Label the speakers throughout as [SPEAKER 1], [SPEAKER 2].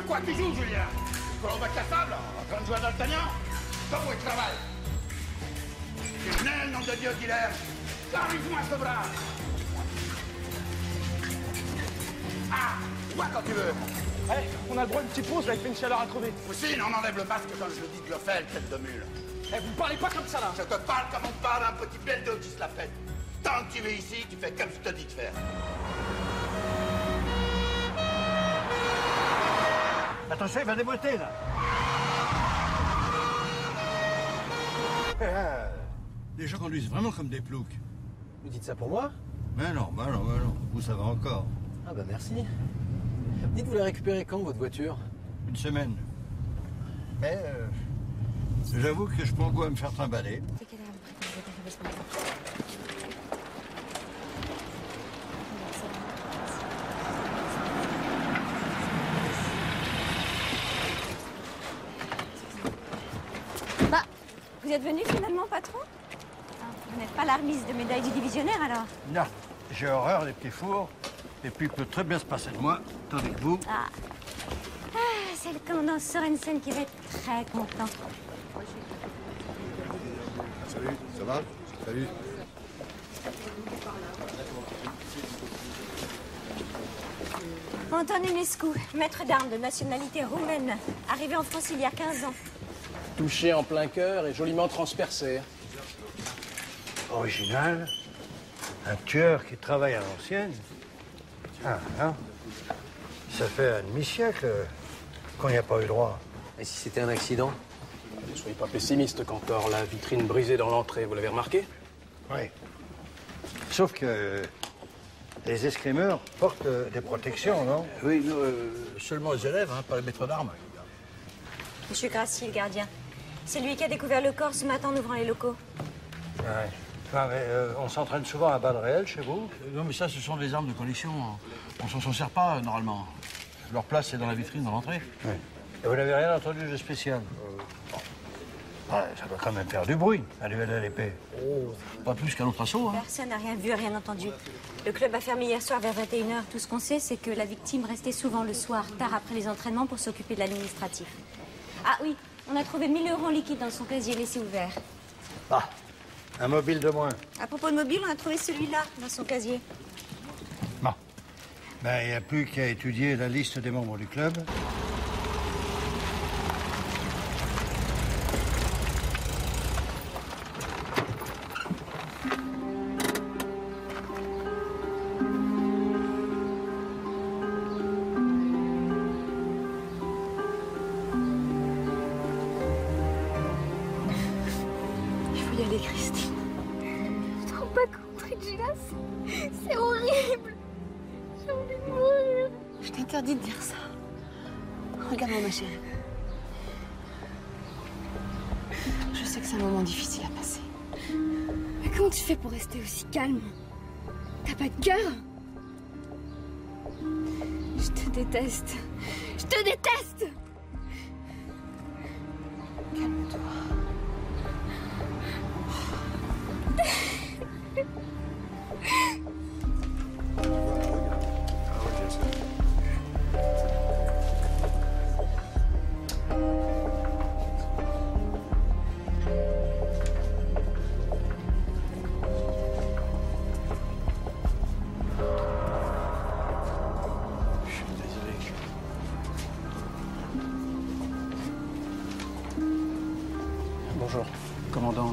[SPEAKER 1] À quoi tu joues, Julien? Pour le bac à sable En train de jouer à D'Artagnan Comme où il travaille Tu venais, nom de Dieu, dealer Arrive-moi ce bras Ah Vois quand tu veux
[SPEAKER 2] Eh, on a le droit à une petite pause, là, il fait une chaleur à crever.
[SPEAKER 1] Poussine, on enlève le masque quand je le dis de le faire, tête de mule.
[SPEAKER 2] Eh, vous parlez pas comme ça, là
[SPEAKER 1] Je te parle comme on parle à un petit beldo qui se la pète. Tant que tu es ici, tu fais comme je te dis de faire.
[SPEAKER 3] Attention, il va déboîter, là. Les gens conduisent vraiment comme des ploucs.
[SPEAKER 4] Vous dites ça pour moi?
[SPEAKER 3] Mais non, bah non, bah non. Vous, ça va encore.
[SPEAKER 4] Ah bah merci. Dites, vous la récupérez quand, votre voiture?
[SPEAKER 3] Une semaine. Mais euh, j'avoue que je prends goût à me faire trimballer.
[SPEAKER 5] Bah, vous êtes venu finalement, patron Ah, Vous n'êtes pas l'armiste de médaille du divisionnaire, alors
[SPEAKER 3] Non, j'ai horreur des petits fours. Et puis, il peut très bien se passer de moi, tandis que vous.
[SPEAKER 5] Ah. Ah, c'est le commandant Sorensen qui va être très content.
[SPEAKER 6] Salut, ça va? Salut.
[SPEAKER 5] Anton Enescu, maître d'armes de nationalité roumaine, arrivé en France il y a 15 ans.
[SPEAKER 4] Touché en plein cœur et joliment transpercé.
[SPEAKER 3] Original. Un tueur qui travaille à l'ancienne. Ah, non. Ça fait un demi-siècle qu'on n'y a pas eu droit.
[SPEAKER 4] Et si c'était un accident? Ne soyez pas pessimiste, Cantor. La vitrine brisée dans l'entrée, vous l'avez remarqué?
[SPEAKER 3] Oui. Sauf que les escrimeurs portent euh, des protections, non?
[SPEAKER 6] Oui, euh, seulement les élèves, hein, pas les maîtres d'armes.
[SPEAKER 5] Monsieur Grassi, le gardien. C'est lui qui a découvert le corps ce matin en ouvrant les locaux.
[SPEAKER 3] Ouais. Mais, euh, on s'entraîne souvent à balles réelles chez vous?
[SPEAKER 6] Euh, Non, mais ça, ce sont des armes de collection. On s'en s'en sert pas, euh, normalement. Leur place, c'est dans la vitrine, dans l'entrée.
[SPEAKER 3] Oui. Et vous n'avez rien entendu de spécial? Ouais, Ça doit quand même faire du bruit, à duel à l'épée.
[SPEAKER 6] Pas plus qu'un autre assaut, hein.
[SPEAKER 5] Personne n'a rien vu, rien entendu. Le club a fermé hier soir vers 21h. Tout ce qu'on sait, c'est que la victime restait souvent le soir, tard après les entraînements, pour s'occuper de l'administratif. Ah oui, on a trouvé 1000 euros en liquide dans son casier laissé ouvert.
[SPEAKER 3] Ah, un mobile de moins.
[SPEAKER 5] À propos de mobile, on a trouvé celui-là dans son casier.
[SPEAKER 3] Bon. Ben, il n'y a plus qu'à étudier la liste des membres du club.
[SPEAKER 7] Déteste. Je te déteste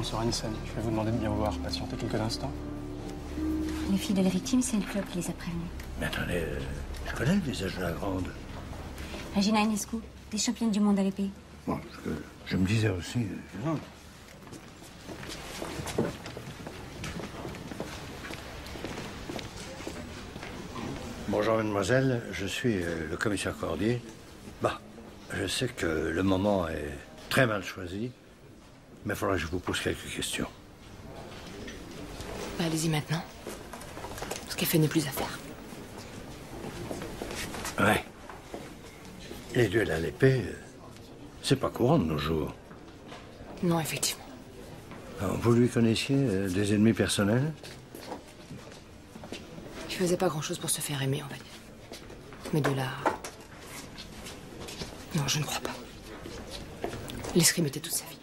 [SPEAKER 4] Sorensen. Je vais vous demander de bien voir. Patientez quelques instants.
[SPEAKER 5] Les filles de la victime, c'est le club qui les a prévenues.
[SPEAKER 3] Mais attendez, euh, je connais le visage de la grande.
[SPEAKER 5] Regina Enescu, des championnes du monde à l'épée.
[SPEAKER 3] Bon, parce que je me disais aussi. euh, non. Bonjour, mademoiselle. Je suis euh, le commissaire Cordier. Bah, je sais que le moment est très mal choisi, Mais il faudra que je vous pose quelques questions.
[SPEAKER 7] Bah, allez-y maintenant. Ce qu'elle fait n'est plus à faire.
[SPEAKER 3] Ouais. Les duels à l'épée, euh, c'est pas courant de nos jours.
[SPEAKER 7] Non, effectivement.
[SPEAKER 3] Alors, vous lui connaissiez euh, des ennemis personnels?
[SPEAKER 7] Il faisait pas grand-chose pour se faire aimer, on va dire. Mais de là... Non, je ne crois pas. L'escrime était toute sa vie.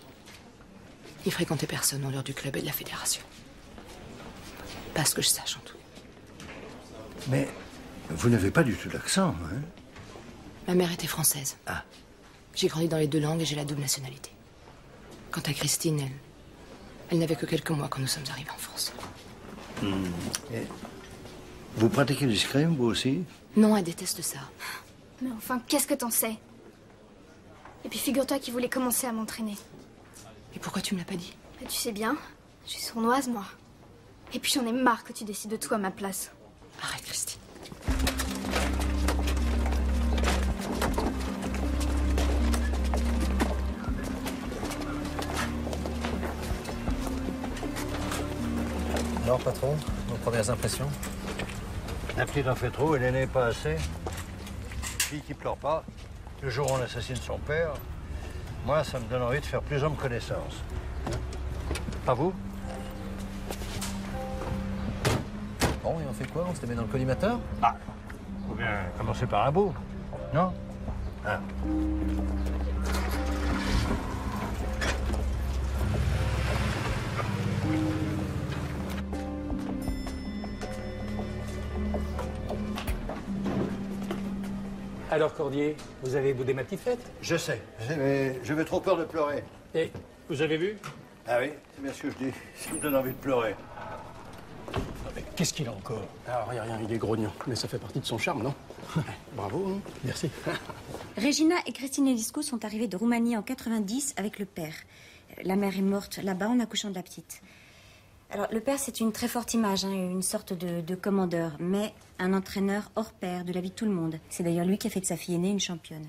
[SPEAKER 7] Il fréquentait personne en dehors du club et de la fédération. Pas ce que je sache, en tout.
[SPEAKER 3] Mais vous n'avez pas du tout d'accent, hein?
[SPEAKER 7] Ma mère était française.
[SPEAKER 3] Ah.
[SPEAKER 7] J'ai grandi dans les deux langues et j'ai la double nationalité. Quant à Christine, elle... Elle n'avait que quelques mois quand nous sommes arrivés en France.
[SPEAKER 3] Vous pratiquez l'escrime, vous aussi?
[SPEAKER 7] Non, elle déteste ça.
[SPEAKER 8] Mais enfin, qu'est-ce que t'en sais? Et puis figure-toi qu'il voulait commencer à m'entraîner.
[SPEAKER 7] Et pourquoi tu me l'as pas dit?
[SPEAKER 8] Bah, tu sais bien, je suis sournoise, moi. Et puis j'en ai marre que tu décides de tout à ma place.
[SPEAKER 7] Arrête, Christine.
[SPEAKER 9] Alors, patron, vos premières impressions?
[SPEAKER 3] La petite en fait trop, elle n'est pas assez. Fille qui pleure pas. Le jour où on assassine son père, moi, ça me donne envie de faire plus homme connaissance. Hein Pas vous
[SPEAKER 9] Bon, et on fait quoi? On se les met dans le collimateur?
[SPEAKER 3] Ah. Ou bien commencer par un bout, non? Ah.
[SPEAKER 4] Alors, Cordier, vous avez boudé ma petite fête
[SPEAKER 3] Je sais, mais j'avais trop peur de pleurer.
[SPEAKER 4] Et vous avez vu?
[SPEAKER 3] Ah oui, c'est bien ce que je dis. Ça me donne envie de pleurer.
[SPEAKER 4] Qu'est-ce qu'il a encore? Ah, rien, rien, il est grognon. Mais ça fait partie de son charme, non? Bravo, hein Merci.
[SPEAKER 5] Regina et Christine Eliscu sont arrivées de Roumanie en 90 avec le père. La mère est morte là-bas en accouchant de la petite. Alors, le père, c'est une très forte image, hein, une sorte de, de commandeur, mais un entraîneur hors pair de la vie de tout le monde. C'est d'ailleurs lui qui a fait de sa fille aînée une championne.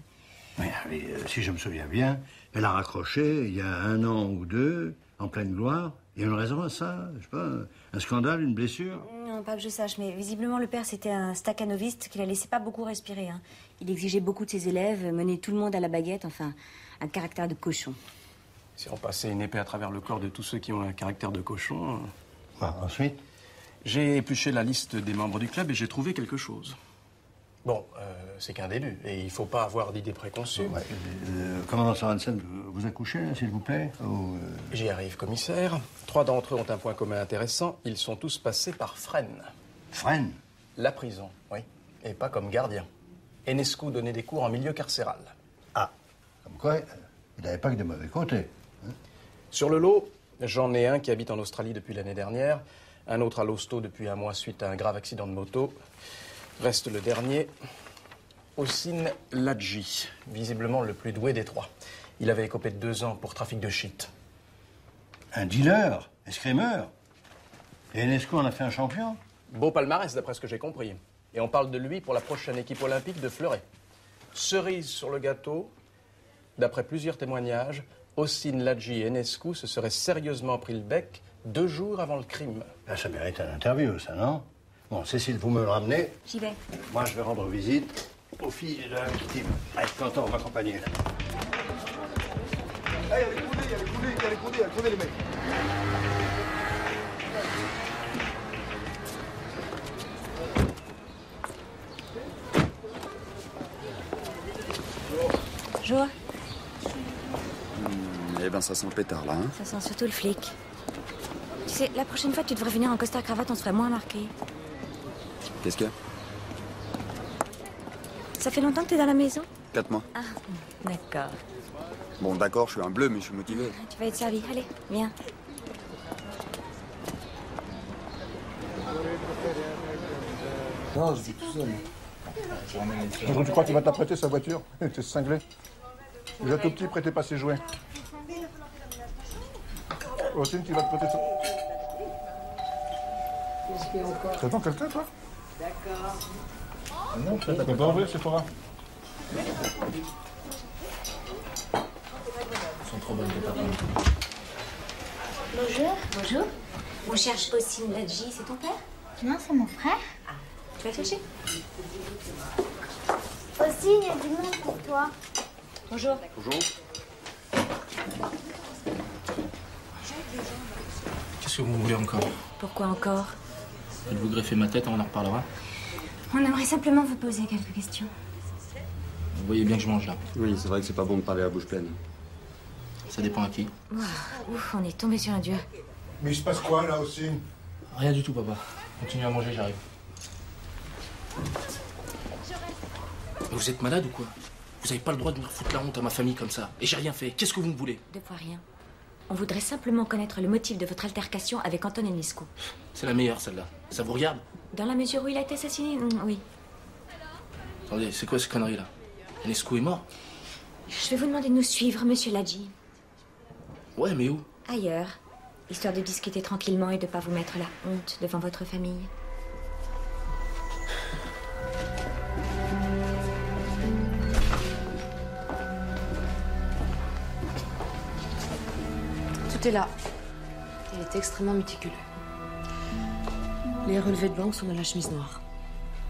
[SPEAKER 3] Mais, euh, si je me souviens bien, elle a raccroché il y a un an ou deux, en pleine gloire. Il y a une raison à ça Je sais pas, un scandale, une blessure?
[SPEAKER 5] Non, pas que je sache, mais visiblement, le père, c'était un staccanoviste qui la laissait pas beaucoup respirer. hein. Il exigeait beaucoup de ses élèves, menait tout le monde à la baguette, enfin, un caractère de cochon.
[SPEAKER 4] Si on passait une épée à travers le corps de tous ceux qui ont un caractère de cochon. euh,
[SPEAKER 3] Ah, Ensuite
[SPEAKER 4] J'ai épluché la liste des membres du club et j'ai trouvé quelque chose. Bon, euh, c'est qu'un début, et il faut pas avoir d'idées préconçues.
[SPEAKER 3] ouais, euh, Commandant Sorensen, vous- accouchez, s'il vous plaît Ou, euh,
[SPEAKER 4] J'y arrive, commissaire. Trois d'entre eux ont un point commun intéressant. Ils sont tous passés par Fresnes.
[SPEAKER 3] Fresnes?
[SPEAKER 4] La prison, oui. Et pas comme gardien. Enescu donnait des cours en milieu carcéral.
[SPEAKER 3] Ah, comme quoi, il n'avait pas que de mauvais côtés.
[SPEAKER 4] Sur le lot, j'en ai un qui habite en Australie depuis l'année dernière, un autre à l'hosto depuis un mois suite à un grave accident de moto. Reste le dernier, Ossine Ladji, visiblement le plus doué des trois. Il avait écopé de deux ans pour trafic de shit.
[SPEAKER 3] Un dealer, escrimeur. Et Enescu en a fait un champion
[SPEAKER 4] Beau palmarès, d'après ce que j'ai compris. Et on parle de lui pour la prochaine équipe olympique de Fleuret. Cerise sur le gâteau, d'après plusieurs témoignages, Ossine Ladji et Enescu se seraient sérieusement pris le bec deux jours avant le crime.
[SPEAKER 3] Ah, Ça mérite un interview, ça, non? Bon, Cécile, vous me le ramenez?
[SPEAKER 5] J'y vais.
[SPEAKER 3] Moi, je vais rendre visite aux filles de la victime. Allez, Quentin, on m'accompagner.
[SPEAKER 5] Bonjour.
[SPEAKER 10] Eh ben, ça sent le pétard, là, hein
[SPEAKER 5] Ça sent surtout le flic. Tu sais, la prochaine fois, tu devrais venir en costard cravate, on se ferait moins marquer.
[SPEAKER 10] Qu'est-ce qu'il y a?
[SPEAKER 5] Ça fait longtemps que t'es dans la maison?
[SPEAKER 10] Quatre mois.
[SPEAKER 5] Ah, d'accord.
[SPEAKER 10] Bon, d'accord, je suis un bleu, mais je suis motivé.
[SPEAKER 5] Tu vas être servi. Allez, viens.
[SPEAKER 9] Non, je suis tout seul.
[SPEAKER 11] Donc tu crois qu'il va t'apprêter sa voiture? T'es cinglé. Déjà tout petit, prêtez pas ses jouets. Austin, tu vas te prêter ça. T'attends quelqu'un, toi Non, tu peux pas ouvrir, c'est pas grave.
[SPEAKER 9] Ils sont trop bonnes.
[SPEAKER 8] Bonjour.
[SPEAKER 5] Bonjour. On cherche Ossine Ladji, c'est ton père
[SPEAKER 8] Non, c'est mon frère.
[SPEAKER 5] Tu vas chercher
[SPEAKER 8] Aussi, il y a du monde pour toi.
[SPEAKER 5] Bonjour.
[SPEAKER 4] Bonjour. Qu'est-ce que vous voulez encore
[SPEAKER 5] Pourquoi encore?
[SPEAKER 4] Faites-vous greffer ma tête, on en reparlera.
[SPEAKER 5] On aimerait simplement vous poser quelques questions.
[SPEAKER 4] Vous voyez bien que je mange là.
[SPEAKER 10] Oui, c'est vrai que c'est pas bon de parler à bouche pleine.
[SPEAKER 4] Ça dépend à qui.
[SPEAKER 5] Ouah, ouf, on est tombé sur un dieu.
[SPEAKER 11] Mais il se passe quoi là aussi?
[SPEAKER 4] Rien du tout, papa. Continuez à manger, j'arrive. Vous êtes malade ou quoi? Vous avez pas le droit de me foutre la honte à ma famille comme ça. Et j'ai rien fait. Qu'est-ce que vous me voulez?
[SPEAKER 5] Deux fois rien. On voudrait simplement connaître le motif de votre altercation avec Anton Enescu.
[SPEAKER 4] C'est la meilleure, celle-là. Ça vous regarde
[SPEAKER 5] Dans la mesure où il a été assassiné Mm, Oui.
[SPEAKER 4] Attendez, c'est quoi ces conneries là Enescu est mort
[SPEAKER 5] Je vais vous demander de nous suivre, monsieur Ladji.
[SPEAKER 4] Ouais, mais où
[SPEAKER 5] Ailleurs. Histoire de discuter tranquillement et de pas vous mettre la honte devant votre famille.
[SPEAKER 12] Tout est là. Il est extrêmement méticuleux. Les relevés de banque sont dans la chemise noire.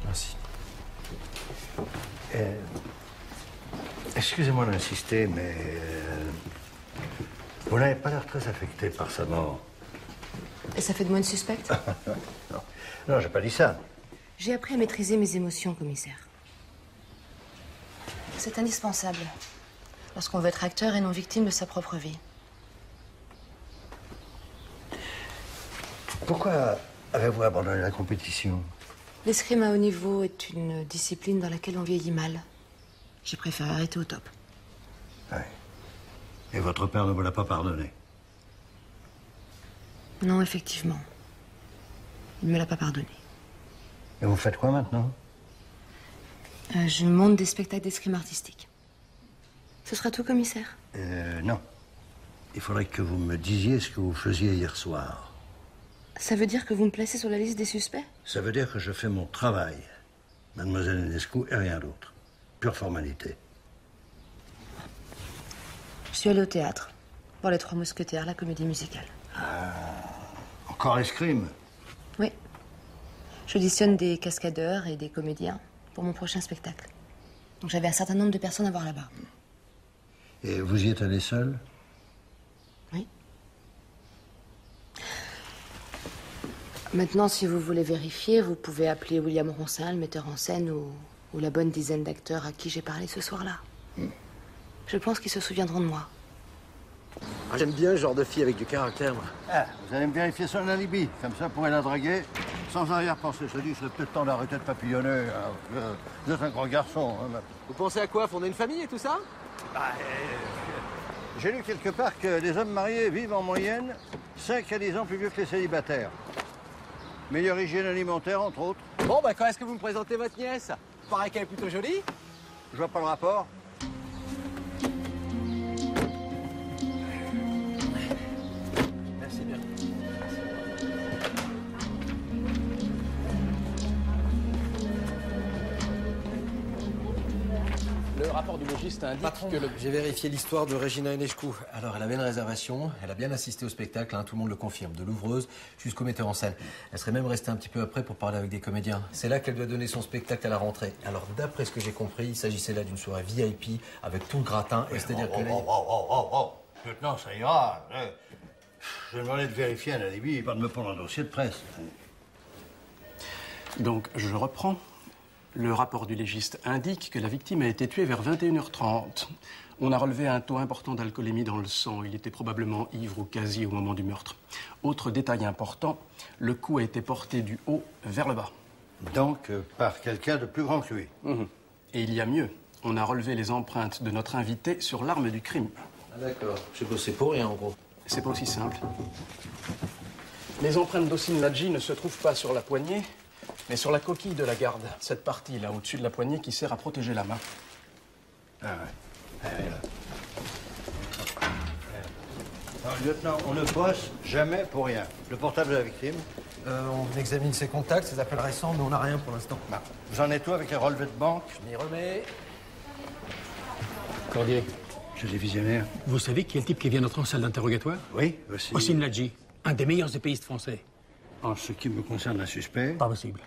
[SPEAKER 3] Merci. Euh, Excusez-moi d'insister, mais euh, vous n'avez pas l'air très affecté par sa mort.
[SPEAKER 12] Et ça fait de moi une suspecte?
[SPEAKER 3] Non, non j'ai pas dit ça.
[SPEAKER 12] J'ai appris à maîtriser mes émotions, commissaire. C'est indispensable lorsqu'on veut être acteur et non victime de sa propre vie.
[SPEAKER 3] Pourquoi avez-vous abandonné la compétition?
[SPEAKER 12] L'escrime à haut niveau est une discipline dans laquelle on vieillit mal. J'ai préféré arrêter au top.
[SPEAKER 3] Et votre père ne vous l'a pas pardonné?
[SPEAKER 12] Non, effectivement. Il ne me l'a pas pardonné.
[SPEAKER 3] Et vous faites quoi maintenant?
[SPEAKER 12] Euh, je monte des spectacles d'escrime artistique. Ce sera tout, commissaire?
[SPEAKER 3] Euh, Non. Il faudrait que vous me disiez ce que vous faisiez hier soir.
[SPEAKER 12] Ça veut dire que vous me placez sur la liste des suspects
[SPEAKER 3] Ça veut dire que je fais mon travail, mademoiselle Enescu, et rien d'autre. Pure formalité.
[SPEAKER 12] Je suis allée au théâtre. Voir les Trois Mousquetaires, la comédie musicale.
[SPEAKER 3] Encore l'escrime
[SPEAKER 12] Oui. J'auditionne des cascadeurs et des comédiens pour mon prochain spectacle. Donc j'avais un certain nombre de personnes à voir là-bas.
[SPEAKER 3] Et vous y êtes allé seul
[SPEAKER 12] Maintenant, si vous voulez vérifier, vous pouvez appeler William Ronsin, le metteur en scène, ou, ou la bonne dizaine d'acteurs à qui j'ai parlé ce soir-là. Je pense qu'ils se souviendront de moi.
[SPEAKER 9] Ah, J'aime bien ce genre de fille avec du caractère, moi.
[SPEAKER 3] Ah, vous allez me vérifier son alibi. Comme ça, pour la draguer, sans arrière-pensée. Je dis, c'est peut-être temps d'arrêter de papillonner. hein. Euh, Vous êtes un grand garçon. hein,
[SPEAKER 9] Vous pensez à quoi Fonder une famille et tout ça?
[SPEAKER 3] Bah, J'ai lu quelque part que les hommes mariés vivent en moyenne 5 à 10 ans plus vieux que les célibataires. Meilleure hygiène alimentaire, entre autres.
[SPEAKER 9] Bon, bah quand est-ce que vous me présentez votre nièce? Paraît qu'elle est plutôt jolie?
[SPEAKER 3] Je vois pas le rapport.
[SPEAKER 4] Le rapport du logiste indique
[SPEAKER 9] Patron,
[SPEAKER 4] que le...
[SPEAKER 9] j'ai vérifié l'histoire de Regina Enescu. Alors, elle avait une réservation, elle a bien assisté au spectacle, hein, tout le monde le confirme, de l'ouvreuse jusqu'au metteur en scène. Elle serait même restée un petit peu après pour parler avec des comédiens. C'est là qu'elle doit donner son spectacle à la rentrée. Alors, d'après ce que j'ai compris, il s'agissait là d'une soirée VIP avec tout le gratin, et c'est-à-dire que...
[SPEAKER 3] Oh,
[SPEAKER 9] là,
[SPEAKER 3] oh, oh, oh, oh, oh. Lieutenant, ça ira. Euh, Je vais demander de vérifier un alibi et pas de me prendre un dossier de presse.
[SPEAKER 4] Donc, je reprends. Le rapport du légiste indique que la victime a été tuée vers 21h30. On a relevé un taux important d'alcoolémie dans le sang. Il était probablement ivre ou quasi au moment du meurtre. Autre détail important, le coup a été porté du haut vers le bas.
[SPEAKER 3] Donc, euh, par quelqu'un de plus grand que lui.
[SPEAKER 4] Mhm. Et il y a mieux. On a relevé les empreintes de notre invité sur l'arme du crime.
[SPEAKER 9] Ah, d'accord. J'ai bossé pour rien, en gros.
[SPEAKER 4] C'est pas aussi simple. Les empreintes d'Ossine Ladji ne se trouvent pas sur la poignée, mais sur la coquille de la garde. Cette partie là, au-dessus de la poignée, qui sert à protéger la main.
[SPEAKER 3] Ah ouais. Ah lieutenant, on ne bosse jamais pour rien. Le portable de la victime
[SPEAKER 9] Euh, on examine ses contacts, ses appels récents, mais on n'a rien pour l'instant.
[SPEAKER 3] Bah, Vous en êtes où avec les relevés de banque
[SPEAKER 9] Je m'y remets.
[SPEAKER 4] Cordier,
[SPEAKER 3] Je les visionnaires.
[SPEAKER 13] Vous savez qui est le type qui vient d'entrer en salle d'interrogatoire?
[SPEAKER 3] Oui, aussi.
[SPEAKER 13] Hossein Ladji, un des meilleurs épéistes français.
[SPEAKER 3] En ce qui me concerne, un suspect.
[SPEAKER 13] Pas possible.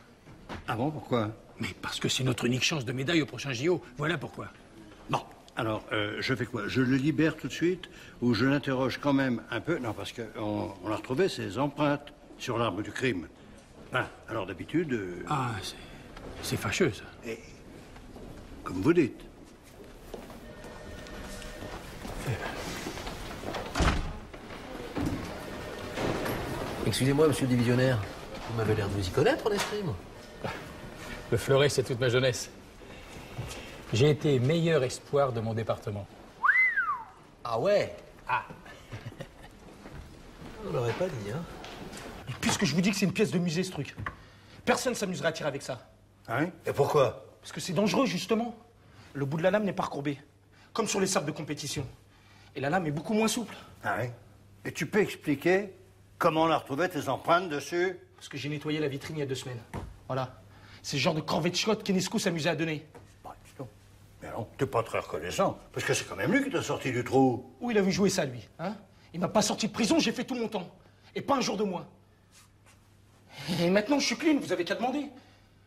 [SPEAKER 3] Ah bon, pourquoi?
[SPEAKER 13] Mais parce que c'est notre unique chance de médaille au prochain JO. Voilà pourquoi.
[SPEAKER 3] Bon, alors, euh, je fais quoi? Je le libère tout de suite ou je l'interroge quand même un peu? Non, parce qu'on on a retrouvé ses empreintes sur l'arbre du crime. Ah, alors d'habitude... euh,
[SPEAKER 13] Ah, c'est. C'est fâcheux, ça.
[SPEAKER 3] Comme vous dites.
[SPEAKER 9] Excusez-moi, monsieur le divisionnaire. Vous m'avez l'air de vous y connaître en escrime.
[SPEAKER 13] Le fleuret, c'est toute ma jeunesse. J'ai été meilleur espoir de mon département.
[SPEAKER 9] Ah ouais?
[SPEAKER 13] Ah.
[SPEAKER 9] On l'aurait pas dit, hein.
[SPEAKER 2] Et puisque je vous dis que c'est une pièce de musée, ce truc, personne s'amusera à tirer avec ça.
[SPEAKER 3] Ah oui Et pourquoi?
[SPEAKER 2] Parce que c'est dangereux, justement. Le bout de la lame n'est pas recourbé. Comme sur les sables de compétition. Et la lame est beaucoup moins souple.
[SPEAKER 3] Ah oui Et tu peux expliquer comment on a retrouvé tes empreintes dessus
[SPEAKER 2] Parce que j'ai nettoyé la vitrine il y a deux semaines. Voilà. C'est le genre de corvée de shot qu'Enescu s'amusait à donner.
[SPEAKER 3] Mais non, t'es pas très reconnaissant, parce que c'est quand même lui qui t'a sorti du trou.
[SPEAKER 2] Où il a vu jouer ça, lui hein? Il m'a pas sorti de prison, j'ai fait tout mon temps. Et pas un jour de moins. Et maintenant, je suis clean, vous avez qu'à demander.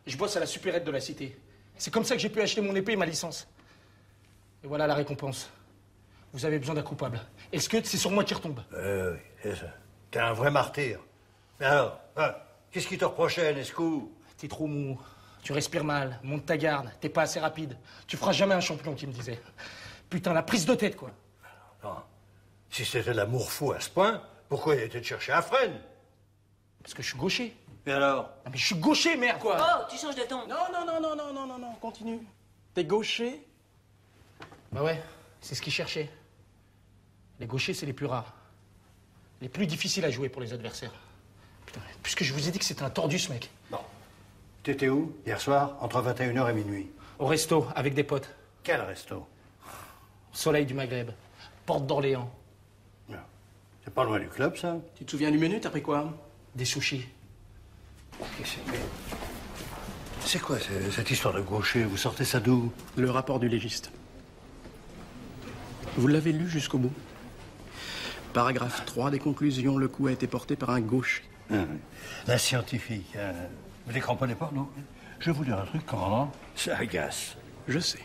[SPEAKER 2] Je bosse à la supérette de la cité. C'est comme ça que j'ai pu acheter mon épée et ma licence. Et voilà la récompense. Vous avez besoin d'un coupable. Et ce que c'est sur moi qui retombe?
[SPEAKER 3] Euh, oui, c'est ça. T'es un vrai martyr. Mais alors, hein, qu'est-ce qui te reprochait, Nescou
[SPEAKER 2] T'es trop mou. Tu respires mal. Monte ta garde. T'es pas assez rapide. Tu feras jamais un champion, qui me disait. Putain, la prise de tête, quoi.
[SPEAKER 3] Non. Si c'était l'amour fou à ce point, pourquoi il était de chercher à Fresne
[SPEAKER 2] Parce que je suis gaucher.
[SPEAKER 3] Et alors?
[SPEAKER 2] Ah, mais je suis gaucher, merde, quoi.
[SPEAKER 5] Oh, tu changes de ton.
[SPEAKER 2] Non, non, non, non, non, non, non, non, continue. T'es gaucher? Bah ouais, c'est ce qu'ils cherchaient. Les gauchers, c'est les plus rares. Les plus difficiles à jouer pour les adversaires. Putain, puisque je vous ai dit que c'était un tordu, ce mec.
[SPEAKER 3] Bon. T'étais où, hier soir, entre 21h et minuit?
[SPEAKER 2] Au resto, avec des potes.
[SPEAKER 3] Quel resto?
[SPEAKER 2] Soleil du Maghreb. Porte d'Orléans.
[SPEAKER 3] C'est pas loin du club, ça
[SPEAKER 2] Tu te souviens du menu, t'as pris quoi? Des sushis.
[SPEAKER 3] Qu'est-ce que c'est? C'est quoi c'est- cette histoire de gaucher? Vous sortez ça d'où?
[SPEAKER 4] Le rapport du légiste. Vous l'avez lu jusqu'au bout? Paragraphe 3 des conclusions, le coup a été porté par un gaucher.
[SPEAKER 3] Ah oui. La scientifique. hein. Vous décramponnez pas, non? Je vais vous dire un truc, commandant. Ça agace.
[SPEAKER 4] Je sais.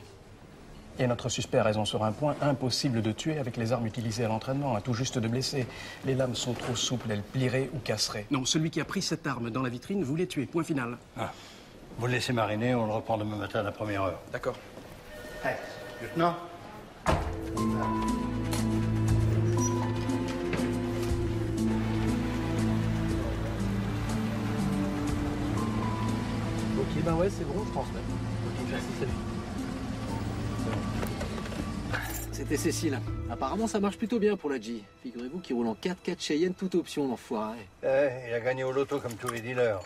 [SPEAKER 4] Et notre suspect a raison sur un point. Impossible de tuer avec les armes utilisées à l'entraînement, à tout juste de blesser. Les lames sont trop souples, elles plieraient ou casseraient. Non, celui qui a pris cette arme dans la vitrine voulait tuer. Point final.
[SPEAKER 3] Ah. Vous le laissez mariner, on le reprend demain matin à la première heure.
[SPEAKER 4] D'accord.
[SPEAKER 3] Hey, lieutenant
[SPEAKER 9] Ben ouais, c'est bon, je transmets. Ok, merci, salut. C'était Cécile. Apparemment, ça marche plutôt bien pour la G. Figurez-vous qu'il roule en 4x4 Cheyenne, toute option, l'enfoiré.
[SPEAKER 3] Eh, il a gagné au loto comme tous les dealers.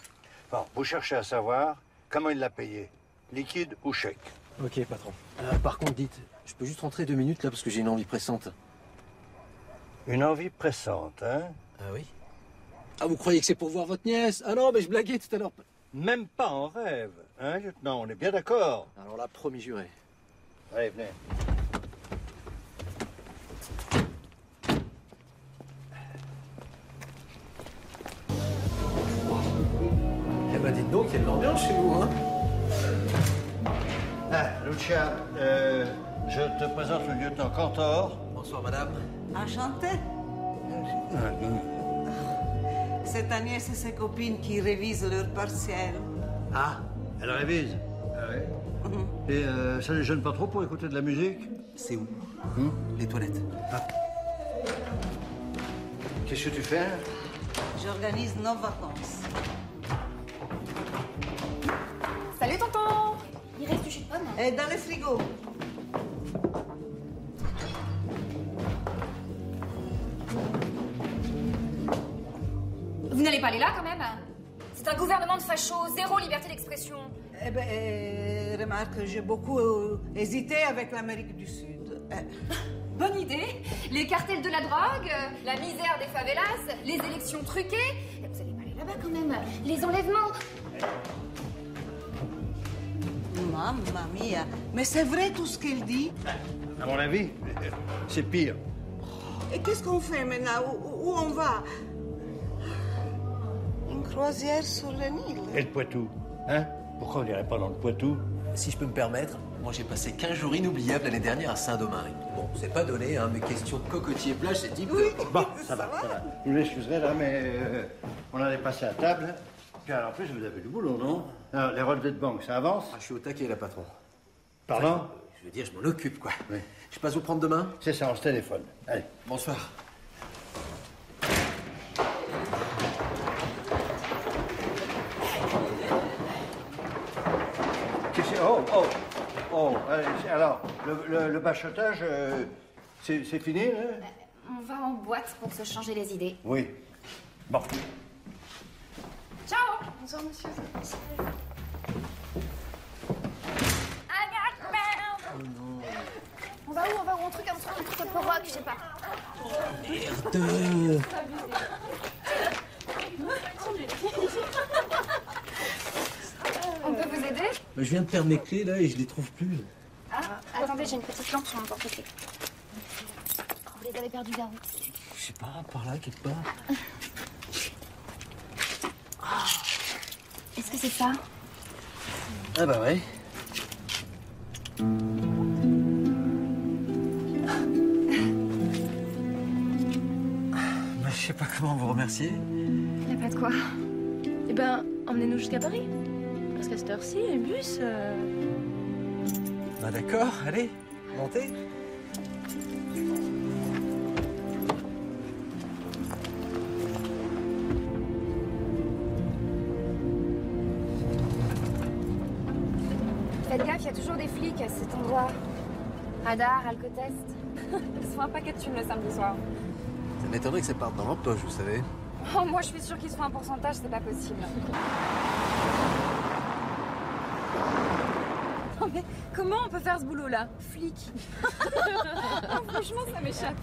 [SPEAKER 3] Bon, vous cherchez à savoir comment il l'a payé. Liquide ou chèque
[SPEAKER 9] Ok, patron. Euh, par contre, dites, je peux juste rentrer deux minutes là parce que j'ai une envie pressante.
[SPEAKER 3] Une envie pressante, hein?
[SPEAKER 9] Ah oui? Ah, vous croyez que c'est pour voir votre nièce? Ah non, mais je blaguais tout à l'heure.
[SPEAKER 3] Même pas en rêve, hein, lieutenant On est bien d'accord
[SPEAKER 9] Alors là, promis juré.
[SPEAKER 3] Allez, venez.
[SPEAKER 9] Eh ben, dites donc, il y a de l'ambiance chez vous, hein
[SPEAKER 3] Ah, Lucia, euh, je te présente le lieutenant Cantor.
[SPEAKER 9] Bonsoir, madame.
[SPEAKER 14] Enchanté. C'est nièce et ses copines qui révisent leur partiel.
[SPEAKER 3] Ah, elle révise Ah ouais. Et euh, ça les gêne pas trop pour écouter de la musique?
[SPEAKER 9] C'est où? Les toilettes.
[SPEAKER 3] Qu'est-ce que tu fais?
[SPEAKER 14] J'organise nos vacances.
[SPEAKER 7] Salut tonton. Il reste du jus de pomme.
[SPEAKER 14] Et dans le frigo.
[SPEAKER 7] Vous n'allez pas aller là quand même C'est un gouvernement de fachos, zéro liberté d'expression.
[SPEAKER 14] Eh ben, euh, remarque, j'ai beaucoup euh, hésité avec l'Amérique du Sud. Euh,
[SPEAKER 7] Bonne idée Les cartels de la drogue, la misère des favelas, les élections truquées. Vous allez pas aller là-bas quand même Les enlèvements
[SPEAKER 14] Mamma mia, mais c'est vrai tout ce qu'elle dit
[SPEAKER 3] À mon avis, c'est pire.
[SPEAKER 14] Et qu'est-ce qu'on fait maintenant? Où, où on va? Croisière sur le Nil.
[SPEAKER 3] Et le Poitou Hein? Pourquoi on n'irait pas dans le Poitou?
[SPEAKER 9] Si je peux me permettre, moi j'ai passé 15 jours inoubliables l'année dernière à Saint-Domingue. Bon, c'est pas donné, hein, mais question cocotier plage, c'est type.
[SPEAKER 3] Bon, ça va, ça va. Vous m'excuserez là, mais euh, on allait passer à table. Puis alors, en plus, vous avez du boulot, non? Alors, Les relevés de banque, ça avance?
[SPEAKER 9] Ah, je suis au taquet, là, patron.
[SPEAKER 3] Pardon?
[SPEAKER 9] Enfin, je, je veux dire, je m'en occupe, quoi. Je passe vous prendre demain?
[SPEAKER 3] C'est ça, on se téléphone. Allez.
[SPEAKER 9] Bonsoir.
[SPEAKER 3] Alors, le, le- le bachotage, euh, c'est fini, là
[SPEAKER 15] On va en boîte pour se changer les idées.
[SPEAKER 3] Oui. Bon.
[SPEAKER 15] Ciao Bonsoir, monsieur. On va où On va où Un truc, un truc, un truc un peu rock, je sais pas.
[SPEAKER 9] Merde
[SPEAKER 15] On peut vous aider
[SPEAKER 9] Je viens de perdre mes clés, là, et je les trouve plus.
[SPEAKER 15] Ah, attendez, j'ai une petite lampe sur mon porte-clés. Vous les avez perdues là où
[SPEAKER 9] Je sais pas, par là, quelque part.
[SPEAKER 15] Est-ce que c'est ça?
[SPEAKER 9] Ah bah ouais. Bah, je sais pas comment vous remercier.
[SPEAKER 15] Y a pas de quoi.
[SPEAKER 12] Eh ben, emmenez-nous jusqu'à Paris. Parce qu'à cette heure-ci, les bus. euh,
[SPEAKER 9] Bah d'accord, allez, montez.
[SPEAKER 15] Faites gaffe, y a toujours des flics à cet endroit. Radar, alcotest. Ils se font un paquet de thunes le samedi soir.
[SPEAKER 9] Ça m'étonnerait que ça parte dans l'empoche, vous savez.
[SPEAKER 15] Oh, moi, je suis sûre qu'ils se font un pourcentage, c'est pas possible. Mais comment on peut faire ce boulot-là? Flic. Franchement, ça m'échappe.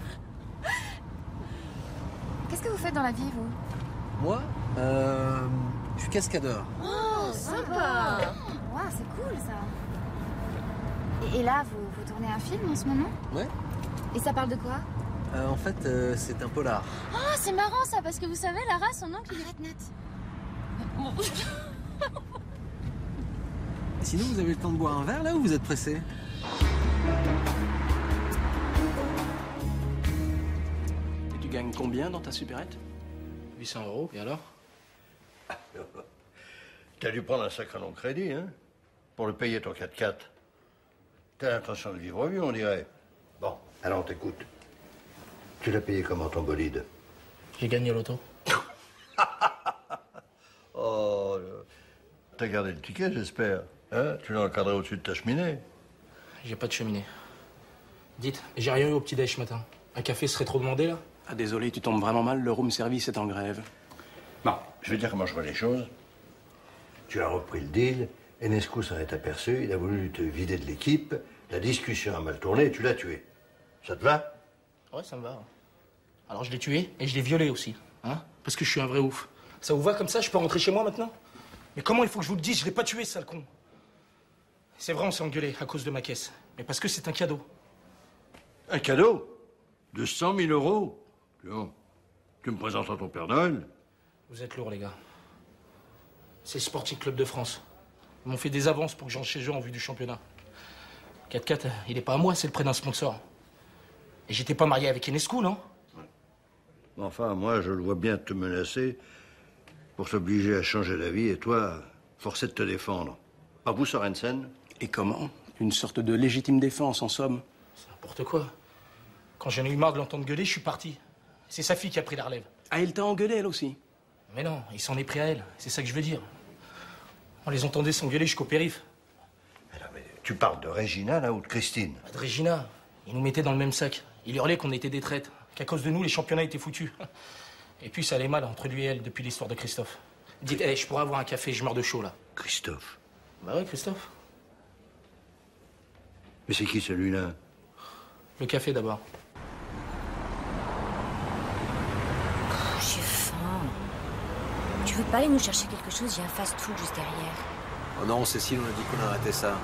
[SPEAKER 15] Qu'est-ce que vous faites dans la vie, vous?
[SPEAKER 9] Moi, euh, je suis cascadeur.
[SPEAKER 15] Oh, sympa Waouh, c'est cool, ça. Et, et là, vous, vous tournez un film en ce moment?
[SPEAKER 9] Ouais.
[SPEAKER 15] Et ça parle de quoi?
[SPEAKER 9] Euh, en fait, euh, c'est un polar.
[SPEAKER 15] Oh, c'est marrant, ça, parce que vous savez, Lara, son oncle, il est rednet.
[SPEAKER 9] Sinon, vous avez le temps de boire un verre, là, ou vous êtes pressé
[SPEAKER 4] Et tu gagnes combien dans ta supérette 800 euros, et alors
[SPEAKER 3] T'as dû prendre un sacré long crédit, hein Pour le payer ton 4x4. T'as l'intention de vivre mieux, on dirait. Bon, alors on t'écoute. Tu l'as payé comment ton bolide
[SPEAKER 2] J'ai gagné l'auto.
[SPEAKER 3] Oh, t'as gardé le ticket, j'espère. Hein Tu l'as encadré au-dessus de ta cheminée.
[SPEAKER 2] J'ai pas de cheminée. Dites, j'ai rien eu au petit-déj ce matin. Un café serait trop demandé, là
[SPEAKER 4] Ah, désolé, tu tombes vraiment mal, le room service est en grève.
[SPEAKER 3] Bon, je vais dire comment je vois les choses. Tu as repris le deal, Enescu s'en est aperçu, il a voulu te vider de l'équipe, la discussion a mal tourné et tu l'as tué. Ça te va?
[SPEAKER 2] Ouais, ça me va. Alors je l'ai tué et je l'ai violé aussi. Hein? Parce que je suis un vrai ouf. Ça vous va comme ça? Je peux rentrer chez moi maintenant? Mais comment il faut que je vous le dise? Je l'ai pas tué, sale con. C'est vrai, on s'est engueulé à cause de ma caisse. Mais parce que c'est un cadeau.
[SPEAKER 3] Un cadeau De 100 000 euros Tiens, Tu me présentes à ton Père Noël
[SPEAKER 2] Vous êtes lourds, les gars. C'est Sporting Club de France. Ils m'ont fait des avances pour que j'entre chez eux en vue du championnat. 4-4, il est pas à moi, c'est le prêt d'un sponsor. Et j'étais pas marié avec Enescu, non?
[SPEAKER 3] Enfin, moi, je le vois bien te menacer pour s'obliger à changer d'avis et toi, forcer de te défendre. Pas vous, Sorensen?
[SPEAKER 4] Et comment Une sorte de légitime défense, en somme.
[SPEAKER 2] C'est n'importe quoi. Quand j'en ai eu marre de l'entendre gueuler, je suis parti. C'est sa fille qui a pris la relève.
[SPEAKER 4] Ah, elle t'a engueulé, elle aussi
[SPEAKER 2] Mais non, il s'en est pris à elle. C'est ça que je veux dire. On les entendait s'engueuler jusqu'au périph.
[SPEAKER 3] Tu parles de Regina, là, ou de Christine
[SPEAKER 2] De Regina, il nous mettait dans le même sac. Il hurlait qu'on était des traites, qu'à cause de nous, les championnats étaient foutus. Et puis ça allait mal entre lui et elle depuis l'histoire de Christophe. Dites, hey, je pourrais avoir un café, je meurs de chaud là.
[SPEAKER 3] Christophe
[SPEAKER 2] Bah ouais, Christophe.
[SPEAKER 3] Mais c'est qui celui-là?
[SPEAKER 2] Le café d'abord.
[SPEAKER 5] J'ai faim. Tu veux pas aller nous chercher quelque chose? Il y a un fast-food juste derrière.
[SPEAKER 9] Oh non, Cécile, on a dit qu'on arrêtait ça.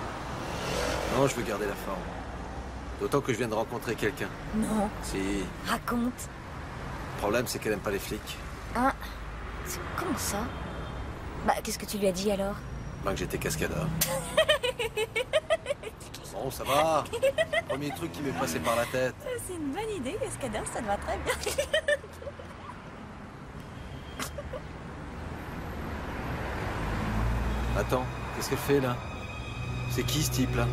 [SPEAKER 9] Non, je veux garder la forme. D'autant que je viens de rencontrer quelqu'un.
[SPEAKER 5] Non.
[SPEAKER 9] Si.
[SPEAKER 5] Raconte.
[SPEAKER 9] Le problème, c'est qu'elle aime pas les flics.
[SPEAKER 5] Hein? C'est comment ça? Bah, qu'est-ce que tu lui as dit alors?
[SPEAKER 9] Moi, que j'étais cascadeur. Bon, ça va. Premier truc qui m'est passé par la tête.
[SPEAKER 5] C'est une bonne idée, Cascadeur, ça te va très bien.
[SPEAKER 9] Attends, qu'est-ce qu'elle fait là? C'est qui ce type là?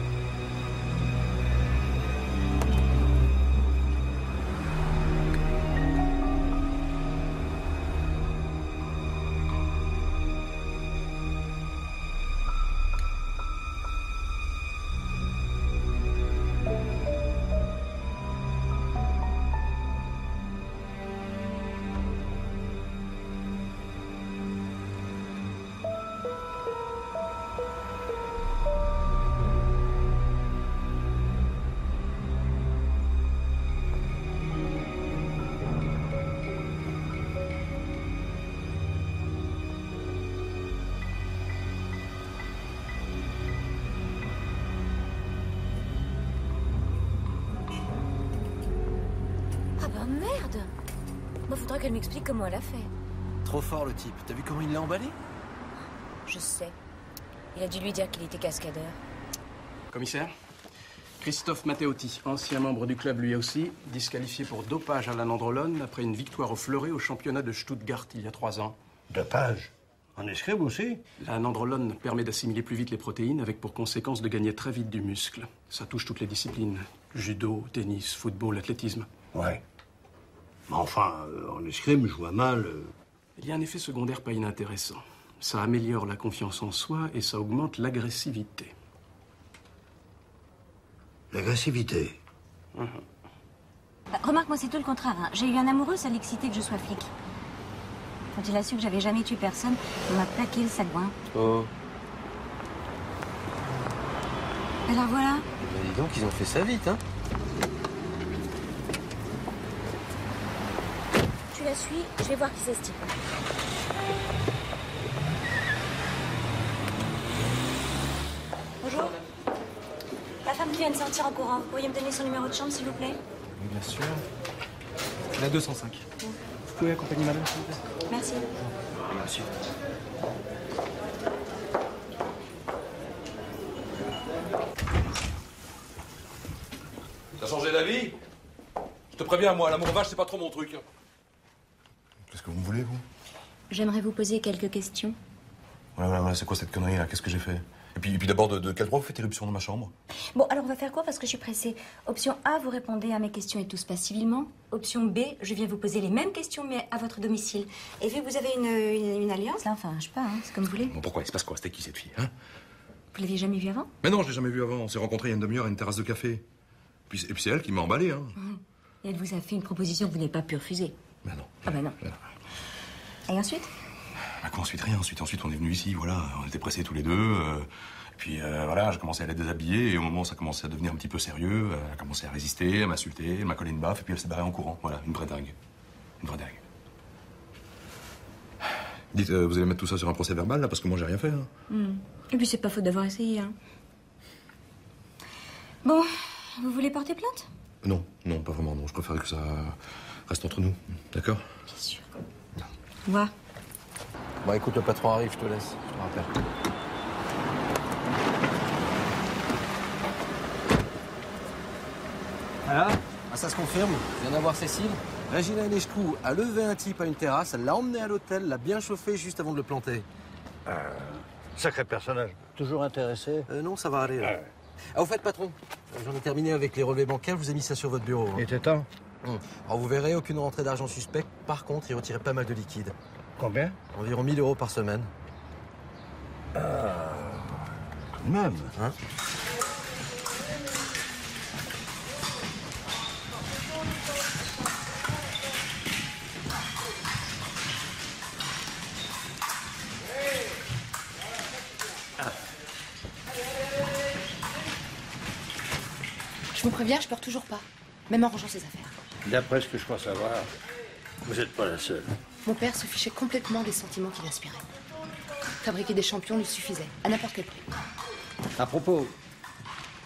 [SPEAKER 5] Qu'elle m'explique comment elle a fait.
[SPEAKER 9] Trop fort le type. T'as vu comment il l'a emballé?
[SPEAKER 5] Je sais. Il a dû lui dire qu'il était cascadeur.
[SPEAKER 4] Commissaire Christophe Matteotti, ancien membre du club lui aussi, disqualifié pour dopage à la nandrolone après une victoire au fleuret au championnat de Stuttgart il y a trois ans.
[SPEAKER 3] Dopage? En escrime aussi?
[SPEAKER 4] La nandrolone permet d'assimiler plus vite les protéines avec pour conséquence de gagner très vite du muscle. Ça touche toutes les disciplines. Judo, tennis, football, athlétisme.
[SPEAKER 3] Ouais. Mais enfin, euh, en escrime, je vois mal. euh,
[SPEAKER 4] Il y a un effet secondaire pas inintéressant. Ça améliore la confiance en soi et ça augmente l'agressivité.
[SPEAKER 3] L'agressivité.
[SPEAKER 5] Bah, remarque, moi, c'est tout le contraire. hein. J'ai eu un amoureux, ça l'excitait que je sois flic. Quand il a su que j'avais jamais tué personne, il m'a plaqué le sagouin.
[SPEAKER 9] Oh.
[SPEAKER 5] Alors voilà.
[SPEAKER 9] Bah, dis donc, ils ont fait ça vite, hein
[SPEAKER 5] la suis, je vais voir qui c'est ce type. Bonjour. La femme qui vient de sortir en courant, vous pourriez me donner son numéro de chambre, s'il vous plaît
[SPEAKER 16] Bien sûr. La 205. Vous pouvez accompagner madame, s'il vous plaît?
[SPEAKER 5] Merci.
[SPEAKER 16] Merci.
[SPEAKER 17] T'as changé d'avis? Je te préviens, moi, l'amour vache, c'est pas trop mon truc.
[SPEAKER 18] Qu'est-ce que vous me voulez, vous?
[SPEAKER 5] J'aimerais vous poser quelques questions.
[SPEAKER 18] Voilà, voilà, voilà, c'est quoi cette connerie là? Qu'est-ce que j'ai fait? Et puis, et puis d'abord, de, de quel droit vous faites éruption dans ma chambre?
[SPEAKER 5] Bon, alors on va faire quoi? Parce que je suis pressée. Option A, vous répondez à mes questions et tout se passe civilement. Option B, je viens vous poser les mêmes questions mais à votre domicile. Et vu que vous avez une, une- une alliance, là, enfin, je sais pas, hein, c'est comme vous voulez.
[SPEAKER 18] Bon, pourquoi? Il se passe quoi? C'était qui cette fille hein?
[SPEAKER 5] Vous l'aviez jamais vue avant?
[SPEAKER 18] Mais non, je l'ai jamais vue avant. On s'est rencontrés il y a une demi-heure à une terrasse de café. Et puis c'est elle qui m'a emballé, hein.
[SPEAKER 5] Et elle vous a fait une proposition que vous n'avez pas pu refuser.
[SPEAKER 18] Ben non.
[SPEAKER 5] Ah bah non. Et ensuite?
[SPEAKER 18] Bah, quoi, ensuite, rien. Ensuite, ensuite, on est venu ici, voilà. On était pressés tous les deux. euh, et puis, euh, voilà, j'ai commencé à la déshabiller. Et au moment où ça commençait à devenir un petit peu sérieux, euh, elle a commencé à résister, à m'insulter, elle m'a collé une baffe. Et puis, elle s'est barrée en courant. Voilà, une vraie dingue. Une vraie dingue. Dites, euh, vous allez mettre tout ça sur un procès verbal, là, parce que moi, j'ai rien fait, hein.
[SPEAKER 5] Hmm. Et puis c'est pas faute d'avoir essayé, hein. Bon, vous voulez porter plainte?
[SPEAKER 18] Non, non, pas vraiment, non. Je préfère que ça reste entre nous. D'accord?
[SPEAKER 5] Bien sûr. Moi.
[SPEAKER 9] Bon, écoute, le patron arrive, je te laisse. Je te rappelle. Voilà ah, Ça se confirme. Je viens d'avoir Cécile. Régina Enechkou a levé un type à une terrasse, elle l'a emmené à l'hôtel, l'a bien chauffé juste avant de le planter.
[SPEAKER 3] Sacré personnage. Toujours intéressé?
[SPEAKER 9] Euh, non, ça va aller. là. Ah, au fait, patron, euh, j'en ai terminé avec les relevés bancaires, je vous ai mis ça sur votre bureau. hein.
[SPEAKER 3] Il était temps.
[SPEAKER 9] Hum. Alors, vous verrez, aucune rentrée d'argent suspect. Par contre, il retirait pas mal de liquide.
[SPEAKER 3] Combien?
[SPEAKER 9] Environ 1000 euros par semaine.
[SPEAKER 3] De même.
[SPEAKER 9] Hein?
[SPEAKER 12] Je vous préviens, je pleure toujours pas. Même en rangeant ses affaires.
[SPEAKER 3] D'après ce que je crois savoir, vous n'êtes pas la seule.
[SPEAKER 12] Mon père se fichait complètement des sentiments qu'il inspirait. Fabriquer des champions lui suffisait, à n'importe quel prix.
[SPEAKER 3] À propos,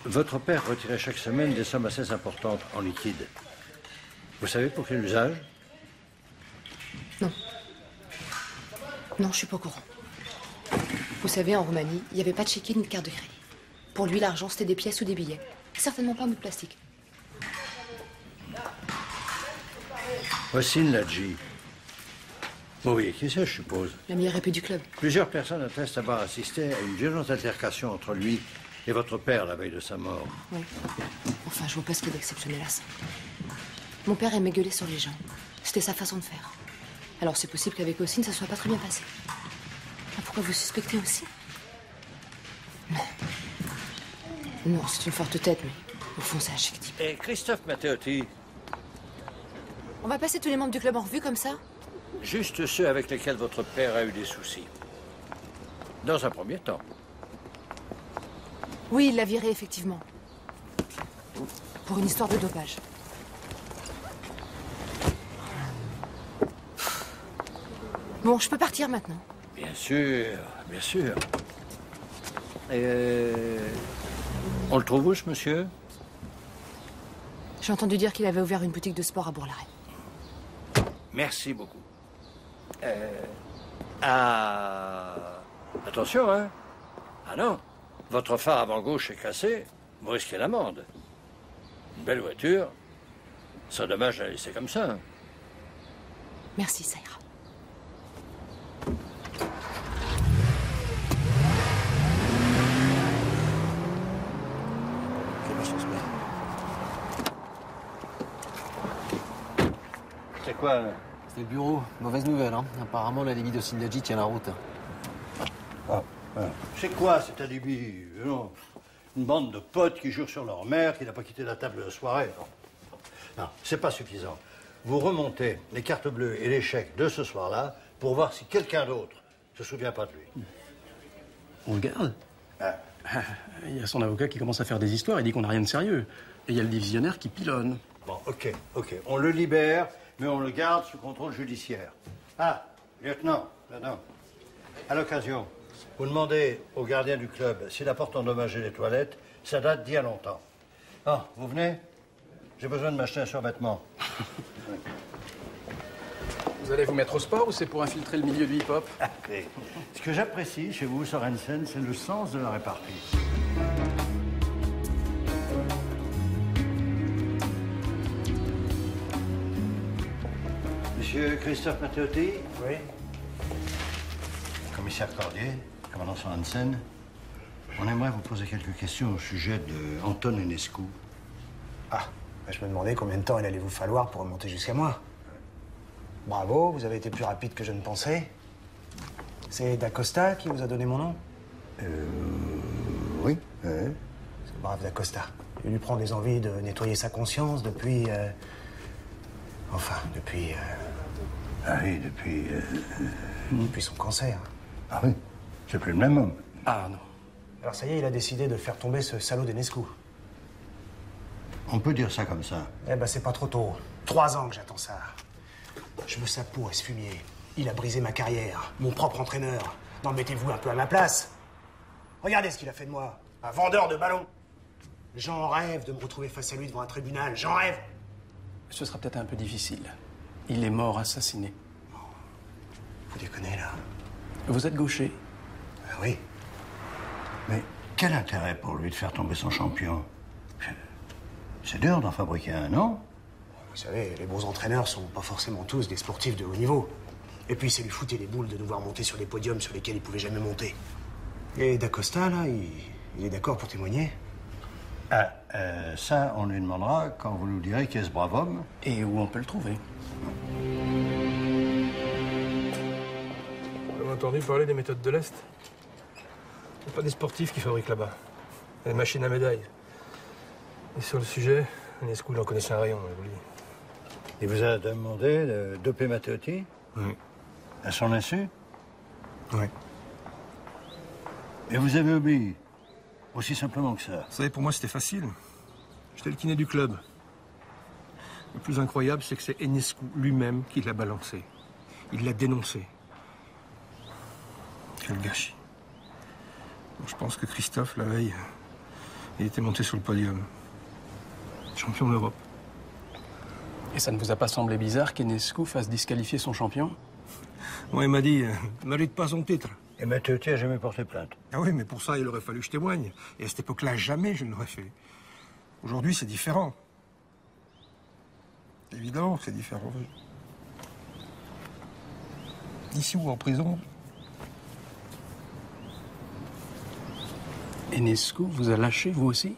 [SPEAKER 3] Votre père retirait chaque semaine des sommes assez importantes en liquide. Vous savez pour quel usage?
[SPEAKER 12] Non. Non, je suis pas au courant. Vous savez, en Roumanie, il n'y avait pas de chéquier ni de carte de crédit. Pour lui, l'argent, c'était des pièces ou des billets. Certainement pas un bout de plastique.
[SPEAKER 3] Oui, qui c'est, je suppose?
[SPEAKER 12] La meilleure épée du club.
[SPEAKER 3] Plusieurs personnes attestent avoir assisté à une violente altercation entre lui et votre père la veille de sa mort.
[SPEAKER 12] Oui. Enfin, je vois pas ce qu'il y a d'exceptionnel à ça. Mon père aimait gueuler sur les gens. C'était sa façon de faire. Alors c'est possible qu'avec Ossine, ça soit pas très bien passé. Ah, pourquoi vous suspectez aussi? Non. Non, c'est une forte tête, mais au fond, c'est un chic type.
[SPEAKER 3] Et Christophe Matteotti
[SPEAKER 12] On va passer tous les membres du club en revue comme ça
[SPEAKER 3] Juste ceux avec lesquels votre père a eu des soucis. Dans un premier temps.
[SPEAKER 12] Oui, il l'a viré, effectivement. Pour une histoire de dopage. Bon, je peux partir maintenant.
[SPEAKER 3] Bien sûr, bien sûr. Et euh, on le trouve où, ce monsieur?
[SPEAKER 12] J'ai entendu dire qu'il avait ouvert une boutique de sport à Bourg-l'Arrêt.
[SPEAKER 3] Merci beaucoup. Euh, ah, attention, hein. Ah non, votre phare avant gauche est cassé, vous risquez l'amende. Une belle voiture, c'est dommage de la laisser comme ça. hein.
[SPEAKER 12] Merci, ça ira.
[SPEAKER 3] C'est quoi
[SPEAKER 9] C'est le bureau. Mauvaise nouvelle, hein. Apparemment, la de Sindadji tient la route.
[SPEAKER 3] Ah, C'est quoi cet alibi Euh, non? Une bande de potes qui jurent sur leur mère qui n'a pas quitté la table de soirée. Non, non c'est pas suffisant. Vous remontez les cartes bleues et les chèques de ce soir-là pour voir si quelqu'un d'autre se souvient pas de lui.
[SPEAKER 2] On le garde? Il y a son avocat qui commence à faire des histoires, il dit qu'on n'a rien de sérieux. Et il y a le divisionnaire qui pilonne.
[SPEAKER 3] Bon, ok, ok. On le libère, mais on le garde sous contrôle judiciaire. Ah, lieutenant, là-dedans. À l'occasion, vous demandez au gardien du club s'il apporte endommagé les toilettes. Ça date d'il y a longtemps. Ah, vous venez? J'ai besoin de m'acheter un survêtement.
[SPEAKER 4] Vous allez vous mettre au sport ou c'est pour infiltrer le milieu du hip-hop?
[SPEAKER 3] Et Ce que j'apprécie chez vous, Sorensen, c'est le sens de la répartie. Monsieur Christophe Matteotti Oui. Commissaire Cordier, commandant Sorensen, on aimerait vous poser quelques questions au sujet de Anton Enescu.
[SPEAKER 19] Ah, bah, je me demandais combien de temps il allait vous falloir pour remonter jusqu'à moi. Bravo, vous avez été plus rapide que je ne pensais. C'est D'Acosta qui vous a donné mon nom?
[SPEAKER 3] Euh. Oui, oui.
[SPEAKER 19] C'est brave D'Acosta. Il lui prend des envies de nettoyer sa conscience depuis. euh, Enfin, depuis. euh,
[SPEAKER 3] Ah oui, depuis. euh,
[SPEAKER 19] Depuis son cancer.
[SPEAKER 3] Ah oui, c'est plus le même homme.
[SPEAKER 19] Ah non. Alors ça y est, il a décidé de faire tomber ce salaud d'Enescu.
[SPEAKER 3] On peut dire ça comme ça.
[SPEAKER 19] Eh ben, c'est pas trop tôt. Trois ans que j'attends ça. Je veux sa peau et ce fumier. Il a brisé ma carrière, mon propre entraîneur. Non, mettez-vous un peu à ma place. Regardez ce qu'il a fait de moi. Un vendeur de ballons. J'en rêve de me retrouver face à lui devant un tribunal. J'en rêve.
[SPEAKER 4] Ce sera peut-être un peu difficile. Il est mort assassiné.
[SPEAKER 19] Vous déconnez, là
[SPEAKER 4] Vous êtes gaucher
[SPEAKER 19] Ah oui.
[SPEAKER 3] Mais quel intérêt pour lui de faire tomber son champion? C'est dur d'en fabriquer un, non?
[SPEAKER 19] Vous savez, les bons entraîneurs sont pas forcément tous des sportifs de haut niveau. Et puis, c'est lui foutait les boules de nous voir monter sur des podiums sur lesquels il pouvait jamais monter. Et D'Acosta, là, il, il est d'accord pour témoigner
[SPEAKER 3] Ah, euh, ça, on lui demandera quand vous nous direz qui est ce brave homme.
[SPEAKER 4] Et où on peut le trouver.
[SPEAKER 16] Vous avez entendu parler des méthodes de l'Est C'est pas des sportifs qui fabriquent là-bas. Des machines à médailles. Et sur le sujet, Nescu n'en connaissait un rayon, vous dis.
[SPEAKER 3] Il vous a demandé de doper Matteotti
[SPEAKER 16] Oui.
[SPEAKER 3] À son insu
[SPEAKER 19] Oui.
[SPEAKER 3] Et vous avez oublié Aussi simplement que ça.
[SPEAKER 16] Vous savez, pour moi, c'était facile. J'étais le kiné du club. Le plus incroyable, c'est que c'est Enescu lui-même qui l'a balancé. Il l'a dénoncé. Quel gâchis. Je pense que Christophe, la veille, Il était monté sur le podium. Champion d'Europe.
[SPEAKER 4] Et ça ne vous a pas semblé bizarre qu'Enescu fasse disqualifier son champion?
[SPEAKER 16] Moi, il m'a dit, euh, il mérite pas son titre.
[SPEAKER 3] Et Mathieuti a jamais porté plainte.
[SPEAKER 16] Ah oui, mais pour ça, il aurait fallu que je témoigne. Et à cette époque-là, jamais je ne l'aurais fait. Aujourd'hui, c'est différent. Évidemment, c'est différent. Ici ou en prison,
[SPEAKER 4] Enescu vous a lâché, vous aussi?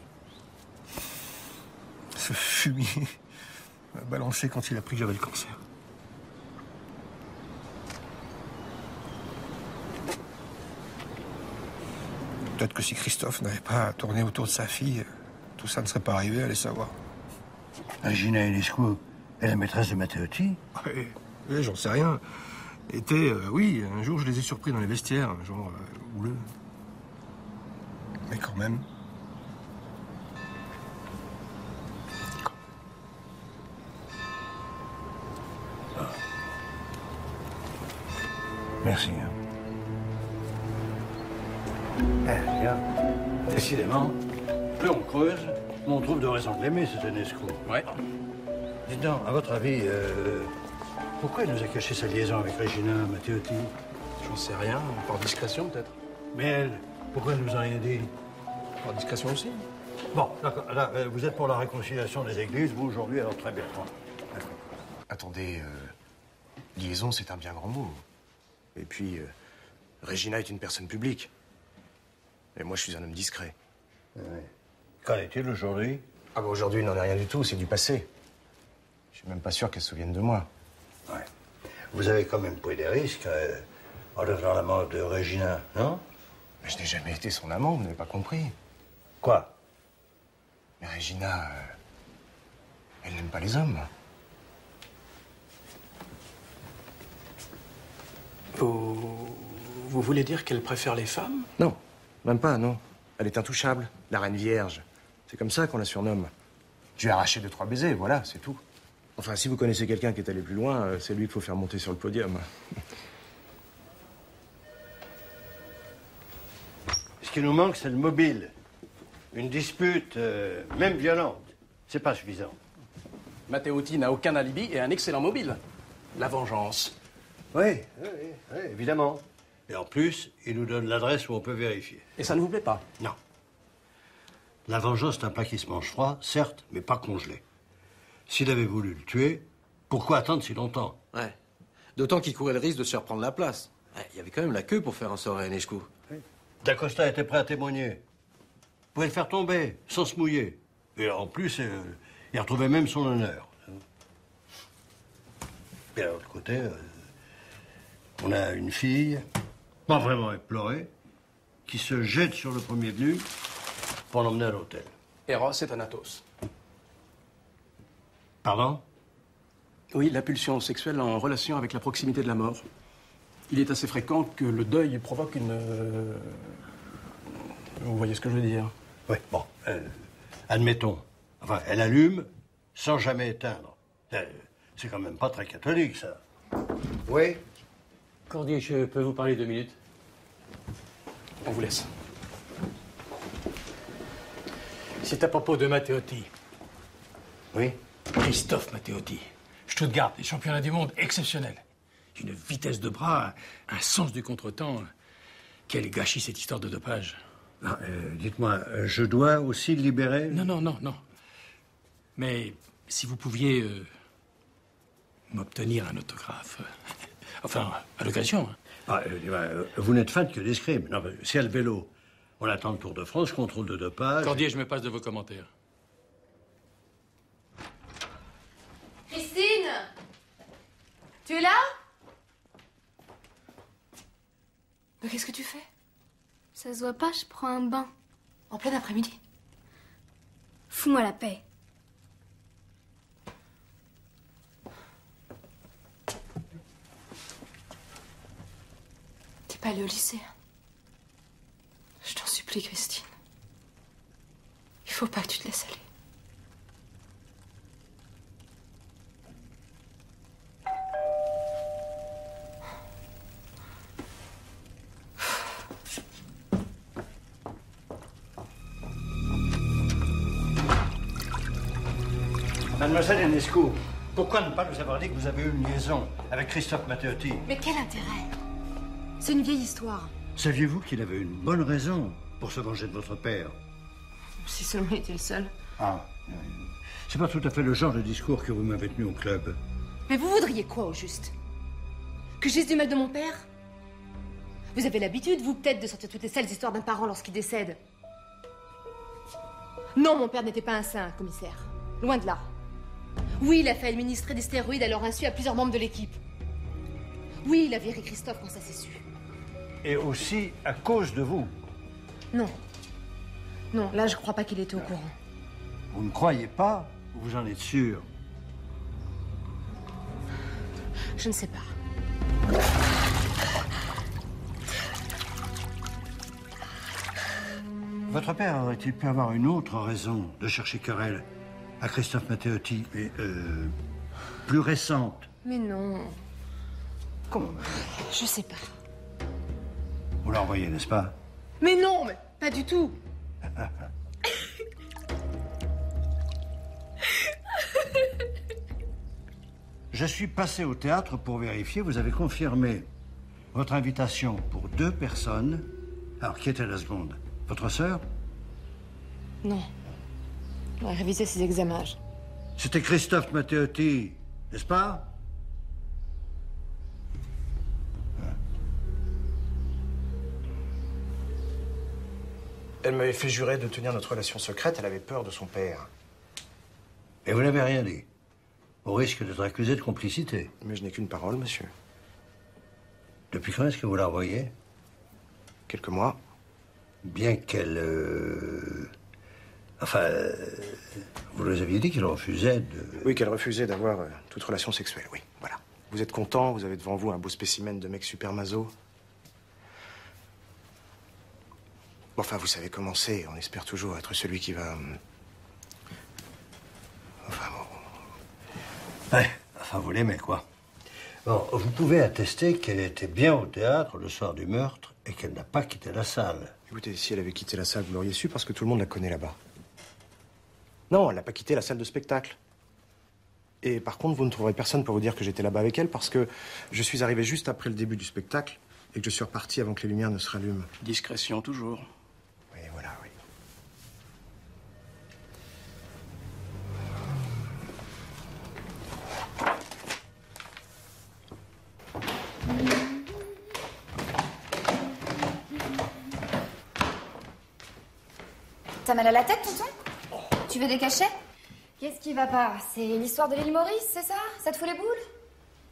[SPEAKER 16] Ce fumier m'a balancé quand il a appris que j'avais le cancer. Peut-être que si Christophe n'avait pas tourné autour de sa fille, tout ça ne serait pas arrivé, allez savoir.
[SPEAKER 3] Gina Enescu est la maîtresse de Matteotti
[SPEAKER 16] Oui, oui, j'en sais rien. Était, euh, oui, un jour je les ai surpris dans les vestiaires, genre euh, houleux. Mais quand même.
[SPEAKER 3] Merci. hein. Décidément, plus on creuse, moins on trouve de raison de l'aimer, cet Enescu.
[SPEAKER 4] Ouais.
[SPEAKER 3] Dites donc, à votre avis, euh, pourquoi il nous a caché sa liaison avec Regina Matteotti?
[SPEAKER 4] J'en sais rien, par discrétion peut-être.
[SPEAKER 3] Mais elle, pourquoi elle nous a rien dit?
[SPEAKER 4] Par discrétion aussi.
[SPEAKER 3] Bon, d'accord. Là, euh, vous êtes pour la réconciliation des églises, vous, aujourd'hui, alors très bien.
[SPEAKER 20] Attendez, euh, liaison, c'est un bien grand mot. Et puis, euh, Regina est une personne publique. Et moi, je suis un homme discret.
[SPEAKER 3] Qu'en est-il aujourd'hui?
[SPEAKER 20] Ah bah aujourd'hui, il n'en est rien du tout, c'est du passé. Je suis même pas sûr qu'elle se souvienne de moi.
[SPEAKER 3] Vous avez quand même pris des risques euh, en devenant l'amant de Regina, non?
[SPEAKER 20] Mais je n'ai jamais été son amant, vous n'avez pas compris.
[SPEAKER 3] Quoi?
[SPEAKER 20] Mais Regina, euh, elle n'aime pas les hommes.
[SPEAKER 4] Vous... vous voulez dire qu'elle préfère les femmes?
[SPEAKER 20] Non, même pas, non. Elle est intouchable, la reine vierge. C'est comme ça qu'on la surnomme. Lui ai arraché deux, trois baisers, voilà, c'est tout. Enfin, si vous connaissez quelqu'un qui est allé plus loin, euh, c'est lui qu'il faut faire monter sur le podium.
[SPEAKER 3] Ce qui nous manque, c'est le mobile. Une dispute, euh, même violente, c'est pas suffisant.
[SPEAKER 4] Matteotti n'a aucun alibi et un excellent mobile. La vengeance.
[SPEAKER 3] Oui, oui, oui, évidemment. Et en plus, il nous donne l'adresse où on peut vérifier.
[SPEAKER 4] Et ça ne vous plaît pas
[SPEAKER 3] Non. La vengeance, c'est un plat qui se mange froid, certes, mais pas congelé. S'il avait voulu le tuer, pourquoi attendre si longtemps?
[SPEAKER 9] Ouais. D'autant qu'il courait le risque de se reprendre la place. Ouais, Il y avait quand même la queue pour faire un sort à Enescu.
[SPEAKER 3] D'Acosta était prêt à témoigner. Vous pouvez le faire tomber, sans se mouiller. Et en plus, euh, il retrouvait même son honneur. Et de l'autre côté, euh, on a une fille, pas vraiment éplorée, qui se jette sur le premier venu pour l'emmener à l'hôtel.
[SPEAKER 4] Eros et Thanatos.
[SPEAKER 3] Pardon?
[SPEAKER 4] Oui, la pulsion sexuelle en relation avec la proximité de la mort. Il est assez fréquent que le deuil provoque une... euh, Vous voyez ce que je veux dire?
[SPEAKER 3] Oui, bon, euh, admettons. Enfin, elle allume sans jamais éteindre. Euh, C'est quand même pas très catholique, ça. Oui
[SPEAKER 13] Cordier, je peux vous parler deux minutes?
[SPEAKER 4] On vous laisse.
[SPEAKER 13] C'est à propos de Matteotti.
[SPEAKER 3] Oui
[SPEAKER 13] Christophe Matteotti. Stuttgart, les championnats du monde exceptionnels. Une vitesse de bras, un sens du contretemps. Quel gâchis cette histoire de dopage.
[SPEAKER 3] Ah, euh, Dites-moi, je dois aussi le libérer?
[SPEAKER 13] Non, non, non, non. Mais si vous pouviez euh, m'obtenir un autographe. enfin, à l'occasion. hein.
[SPEAKER 3] Ah, euh, euh, vous n'êtes fan que d'escrime. Non, mais c'est le vélo. On attend le Tour de France, contrôle de dopage.
[SPEAKER 13] Cordier, je me passe de vos commentaires.
[SPEAKER 12] Christine Tu es là? Mais qu'est-ce que tu fais?
[SPEAKER 8] Ça se voit pas, je prends un bain.
[SPEAKER 12] En plein après-midi
[SPEAKER 8] Fous-moi la paix.
[SPEAKER 12] pas allée au lycée. Je t'en supplie, Christine. Il faut pas que tu te laisses aller.
[SPEAKER 3] Mademoiselle Enesco, pourquoi ne pas nous avoir dit que vous avez eu une liaison avec Christophe Matteotti?
[SPEAKER 12] Mais quel intérêt? C'est une vieille histoire.
[SPEAKER 3] Saviez-vous qu'il avait une bonne raison pour se venger de votre père
[SPEAKER 12] Si seulement il était le seul.
[SPEAKER 3] Ah, euh, c'est pas tout à fait le genre de discours que vous m'avez tenu au club.
[SPEAKER 12] Mais vous voudriez quoi au juste? Que dise du mal de mon père? Vous avez l'habitude, vous peut-être, de sortir toutes les sales histoires d'un parent lorsqu'il décède. Non, mon père n'était pas un saint, commissaire. Loin de là. Oui, il a fait administrer des stéroïdes à leur insu à plusieurs membres de l'équipe. Oui, il a viré Christophe quand ça s'est su.
[SPEAKER 3] Et aussi à cause de vous.
[SPEAKER 12] Non. Non, là, je crois pas qu'il était au courant.
[SPEAKER 3] Vous ne croyez pas? Ou vous en êtes sûr?
[SPEAKER 12] Je ne sais pas.
[SPEAKER 3] Votre père aurait-il pu avoir une autre raison de chercher querelle à Christophe Matteotti, mais euh, plus récente?
[SPEAKER 12] Mais non.
[SPEAKER 3] Comment?
[SPEAKER 12] Je sais pas.
[SPEAKER 3] Vous envoyé, n'est-ce pas?
[SPEAKER 12] Mais non, mais pas du tout.
[SPEAKER 3] Je suis passé au théâtre pour vérifier. Vous avez confirmé votre invitation pour deux personnes. Alors, qui était la seconde? Votre sœur?
[SPEAKER 12] Non. On va réviser ses examens.
[SPEAKER 3] C'était Christophe Matteotti, n'est-ce pas?
[SPEAKER 20] Elle m'avait fait jurer de tenir notre relation secrète, elle avait peur de son père.
[SPEAKER 3] Et vous n'avez rien dit Au risque d'être accusé de complicité.
[SPEAKER 20] Mais je n'ai qu'une parole, monsieur.
[SPEAKER 3] Depuis quand est-ce que vous la revoyez?
[SPEAKER 20] Quelques mois.
[SPEAKER 3] Bien qu'elle... euh, Enfin, euh, vous nous aviez dit qu'elle refusait de...
[SPEAKER 20] Oui, qu'elle refusait d'avoir euh, toute relation sexuelle, oui, voilà. Vous êtes content, vous avez devant vous un beau spécimen de mec super maso. Bon, Enfin, vous savez comment c'est, on espère toujours être celui qui va... hum, Enfin, bon...
[SPEAKER 3] Ouais, enfin, vous l'aimez, quoi. Bon, vous pouvez attester qu'elle était bien au théâtre le soir du meurtre et qu'elle n'a pas quitté la salle.
[SPEAKER 20] Écoutez, si elle avait quitté la salle, vous l'auriez su parce que tout le monde la connaît là-bas. Non, elle n'a pas quitté la salle de spectacle. Et par contre, vous ne trouverez personne pour vous dire que j'étais là-bas avec elle parce que je suis arrivé juste après le début du spectacle et que je suis reparti avant que les lumières ne se rallument.
[SPEAKER 4] Discrétion toujours.
[SPEAKER 15] T'as mal à la tête, tonton? Tu veux des cachets? Qu'est-ce qui va pas? C'est l'histoire de l'île Maurice, c'est ça? Ça te fout les boules?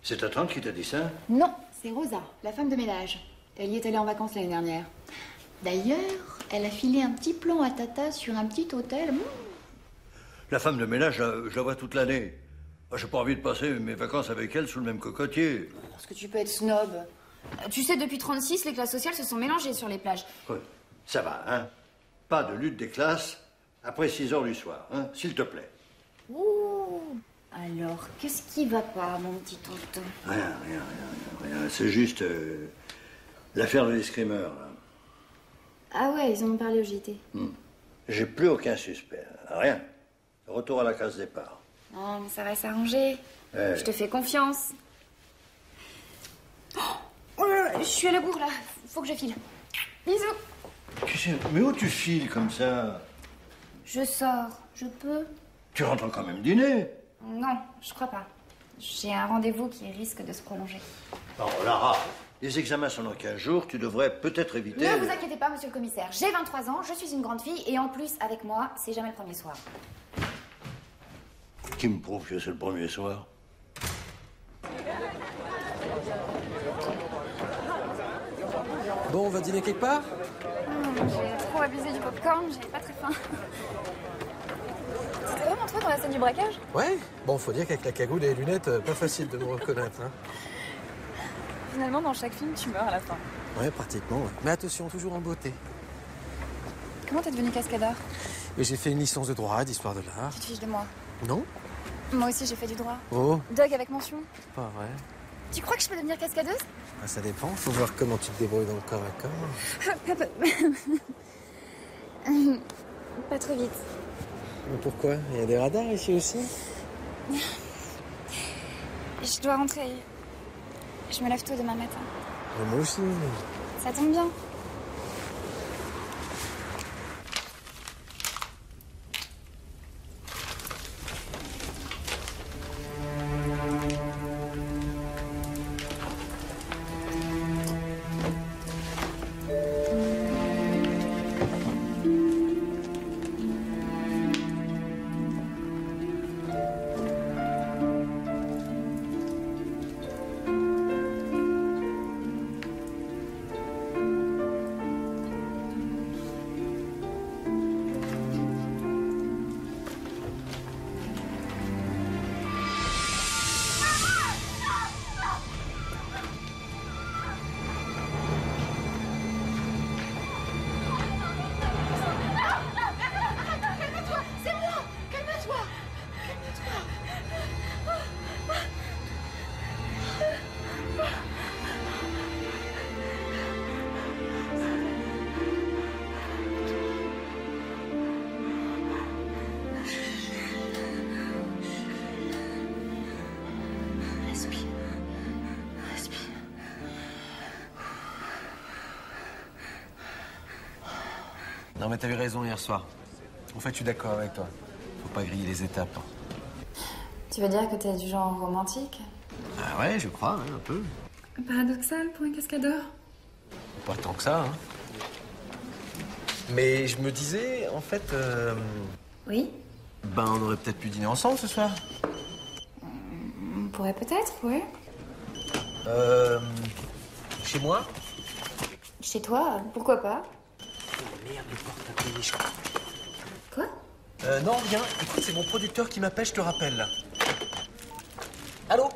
[SPEAKER 3] C'est ta tante qui t'a dit ça?
[SPEAKER 15] Non, c'est Rosa, la femme de ménage. Elle y est allée en vacances l'année dernière. D'ailleurs, elle a filé un petit plan à Tata sur un petit hôtel. Mmh.
[SPEAKER 3] La femme de ménage, je la- je la vois toute l'année. Moi, J'ai pas envie de passer mes vacances avec elle sous le même cocotier.
[SPEAKER 15] Parce que tu peux être snob. Euh, Tu sais, depuis 36, les classes sociales se sont mélangées sur les plages.
[SPEAKER 3] Ouais, Ça va, hein? Pas de lutte des classes après 6 heures du soir, hein S'il te plaît.
[SPEAKER 15] Ouh Alors, qu'est-ce qui va pas, mon petit tonton?
[SPEAKER 3] Rien, rien, rien, rien. rien. C'est juste euh, l'affaire de l'escrimeur.
[SPEAKER 15] Ah ouais, ils en ont parlé au JT.
[SPEAKER 3] J'ai plus aucun suspect. Rien. Retour à la case départ.
[SPEAKER 15] Non, mais ça va s'arranger. Je te fais confiance. Oh là là, je suis à la bourre là. Faut que je file. Bisous.
[SPEAKER 3] Qu'est-ce que- Mais où tu files comme ça
[SPEAKER 15] Je sors. Je peux
[SPEAKER 3] Tu rentres quand même dîner.
[SPEAKER 15] Non, je crois pas. J'ai un rendez-vous qui risque de se prolonger.
[SPEAKER 3] Alors, Lara, les examens sont dans 15 jours. Tu devrais peut-être éviter.
[SPEAKER 15] Ne vous inquiétez pas, monsieur le commissaire. J'ai 23 ans, je suis une grande fille, et en plus, avec moi, c'est jamais le premier soir.
[SPEAKER 3] Qui me prouve que c'est le premier soir?
[SPEAKER 9] Bon, on va dîner quelque part?
[SPEAKER 15] J'ai trop abusé du popcorn, j'ai pas très faim. C'était vraiment toi dans la scène du braquage?
[SPEAKER 9] Ouais. Bon, faut dire qu'avec la cagoule et les lunettes, euh, pas facile de nous reconnaître. Hein.
[SPEAKER 21] Finalement, dans chaque film, tu meurs à la fin.
[SPEAKER 9] Ouais, pratiquement. ouais. Mais attention, toujours en beauté.
[SPEAKER 21] Comment t'es devenu cascadeur?
[SPEAKER 9] J'ai fait une licence de droit, d'histoire de l'art.
[SPEAKER 21] Tu te fiches de moi?
[SPEAKER 9] Non
[SPEAKER 21] Moi aussi, j'ai fait du droit.
[SPEAKER 9] Oh,
[SPEAKER 21] Doug avec mention.
[SPEAKER 9] pas vrai.
[SPEAKER 21] Tu crois que je peux devenir cascadeuse?
[SPEAKER 9] Ça dépend. Faut voir comment tu te débrouilles dans le corps à corps.
[SPEAKER 21] Papa. Pas trop vite.
[SPEAKER 9] Mais pourquoi? Il y a des radars ici aussi?
[SPEAKER 8] Je dois rentrer. Je me lève tôt demain matin.
[SPEAKER 9] moi aussi.
[SPEAKER 8] Ça tombe bien.
[SPEAKER 9] Non, mais t'avais raison hier soir. En fait, je suis d'accord avec toi. Faut pas griller les étapes. hein.
[SPEAKER 15] Tu veux dire que t'es du genre romantique?
[SPEAKER 9] Ah ouais, je crois, hein, un peu.
[SPEAKER 21] Paradoxal pour un cascadeur?
[SPEAKER 9] Pas tant que ça, hein. Mais je me disais, en fait, euh,
[SPEAKER 15] Oui?
[SPEAKER 9] Ben on aurait peut-être pu dîner ensemble ce soir.
[SPEAKER 15] On pourrait peut-être, oui.
[SPEAKER 9] Euh, chez moi?
[SPEAKER 15] Chez toi, pourquoi pas?
[SPEAKER 9] Merde, le portable est méchant.
[SPEAKER 15] Quoi?
[SPEAKER 9] Euh, non, rien. Écoute, c'est mon producteur qui m'appelle, je te rappelle. là. Allô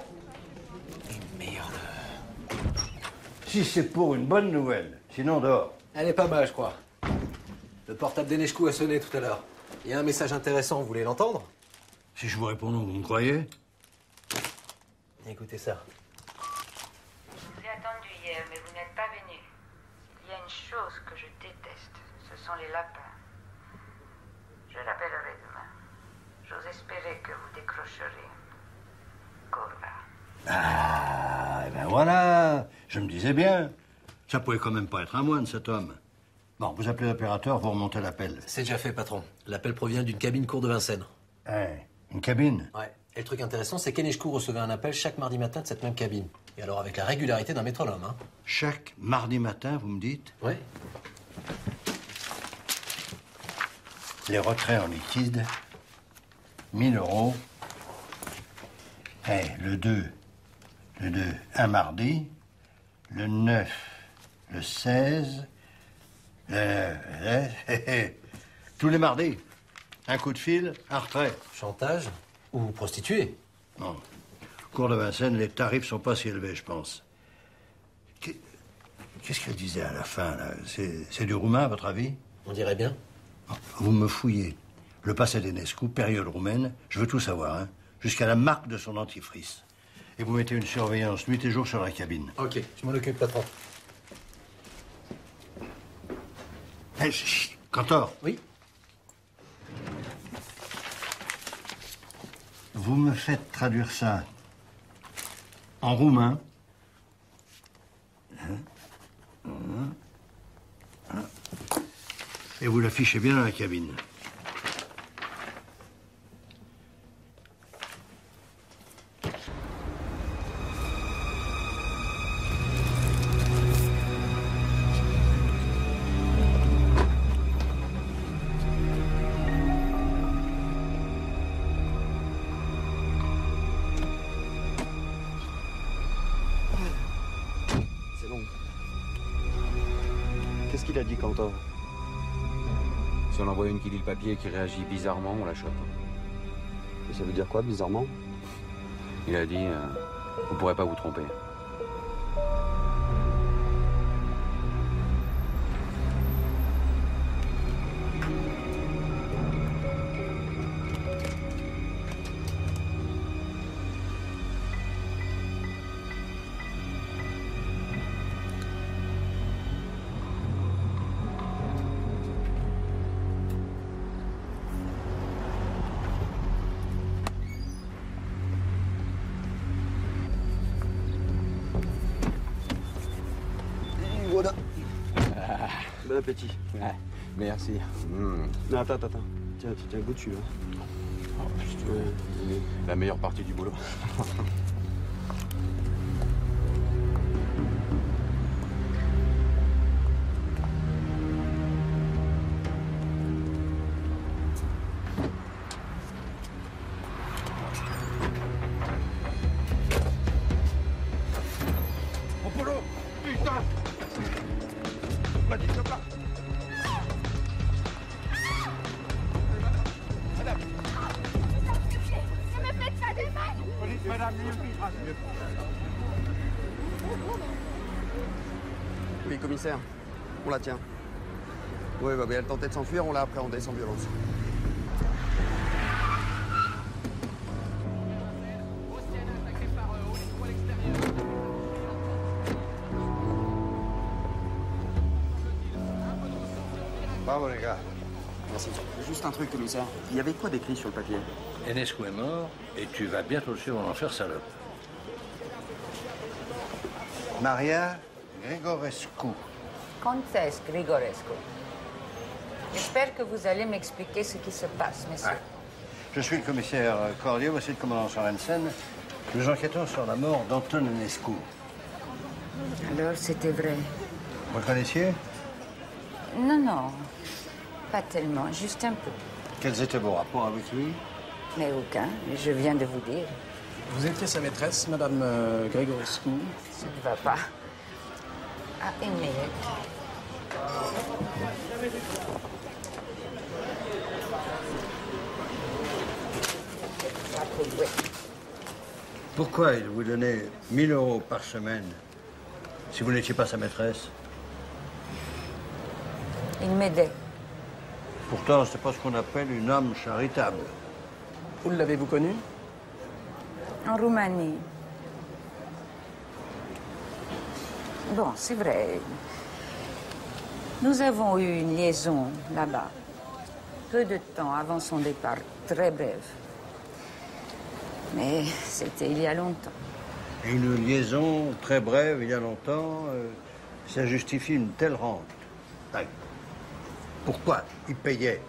[SPEAKER 3] Si c'est pour une bonne nouvelle, sinon dehors.
[SPEAKER 9] Elle est pas mal, je crois. Le portable d'Eneshkou a sonné tout à l'heure. Il y a un message intéressant, vous voulez l'entendre?
[SPEAKER 3] Si je vous réponds non, vous me croyez?
[SPEAKER 9] Écoutez ça.
[SPEAKER 22] Je vous ai attendu hier, mais vous n'êtes pas venu. Il y a une chose que je déteste, sont les lapins. Je l'appellerai demain. J'ose espérer que vous décrocherez. Corva.
[SPEAKER 3] Ah, eh ben voilà, je me disais bien. Ça pouvait quand même pas être un moine, cet homme. Bon, vous appelez l'opérateur, vous remontez l'appel.
[SPEAKER 9] C'est déjà fait, patron. L'appel provient d'une cabine cour de Vincennes.
[SPEAKER 3] Hein, une cabine?
[SPEAKER 9] Ouais. Et le truc intéressant, c'est qu'Eneshkou recevait un appel chaque mardi matin de cette même cabine. Et alors avec la régularité d'un métronome, hein.
[SPEAKER 3] Chaque mardi matin, vous me dites?
[SPEAKER 9] Ouais.
[SPEAKER 3] Les retraits en liquide, 1000 euros. Eh, le 2, le 2, un mardi. Le 9, le 16. Le, le- tous les mardis. Un coup de fil, un retrait.
[SPEAKER 9] Chantage ou prostituée?
[SPEAKER 3] Non. Cours de Vincennes, les tarifs sont pas si élevés, je pense. Qu'est- Qu'est-ce qu'elle disait à la fin, là? C'est c'est du roumain, à votre avis?
[SPEAKER 9] On dirait bien.
[SPEAKER 3] Vous me fouillez. Le passé d'Enescu, période roumaine, je veux tout savoir, hein, jusqu'à la marque de son dentifrice. Et vous mettez une surveillance nuit et jour sur la cabine.
[SPEAKER 9] Ok, je m'en occupe, patron.
[SPEAKER 3] Hé, chut, chut, Cantor
[SPEAKER 9] Oui
[SPEAKER 3] Vous me faites traduire ça en roumain. Hein, hein, hein. Et vous l'affichez bien dans la cabine.
[SPEAKER 10] Le papier qui réagit bizarrement, on la chope.
[SPEAKER 20] Et ça veut dire quoi, bizarrement?
[SPEAKER 10] Il a dit euh, Vous pourrez pas vous tromper.
[SPEAKER 23] Appétit.
[SPEAKER 10] Ouais, merci.
[SPEAKER 23] Non, attends, attends, attends. Tiens, tiens goût dessus. Hein.
[SPEAKER 10] Oh, La meilleure partie du boulot.
[SPEAKER 7] De
[SPEAKER 23] s'enfuir, on l'a appréhendée sans violence.
[SPEAKER 3] Bravo, les gars.
[SPEAKER 23] Merci. Juste un truc, commissaire. Il y avait quoi d'écrit sur le papier?
[SPEAKER 24] Enescu est mort et tu vas bientôt le suivre en enfer, salope.
[SPEAKER 3] Maria Grigorescu.
[SPEAKER 22] Comtesse Grigorescu? J'espère que vous allez m'expliquer ce qui se passe, monsieur.
[SPEAKER 3] Je suis le commissaire Cordio, voici le commandant Sorensen. Nous enquêtons sur la mort d'Anton Enescu.
[SPEAKER 22] Alors, c'était vrai.
[SPEAKER 3] Vous le connaissiez?
[SPEAKER 22] Non, non. Pas tellement, juste un peu.
[SPEAKER 3] Quels étaient vos rapports avec lui?
[SPEAKER 22] Mais aucun, je viens de vous dire.
[SPEAKER 4] Vous étiez sa maîtresse, Madame euh, Grégorescu
[SPEAKER 22] Ça ne va pas. Ah, une minute.
[SPEAKER 3] Pourquoi il vous donnait 1000 euros par semaine si vous n'étiez pas sa maîtresse?
[SPEAKER 22] Il m'aidait.
[SPEAKER 3] Pourtant, c'est pas ce qu'on appelle une âme charitable.
[SPEAKER 4] Où l'avez-vous connu?
[SPEAKER 22] En Roumanie. Bon, c'est vrai. Nous avons eu une liaison là-bas. Peu de temps avant son départ, très brève. Mais c'était il y a longtemps.
[SPEAKER 3] Une liaison très brève, il y a longtemps, euh, ça justifie une telle rente. Pourquoi il payait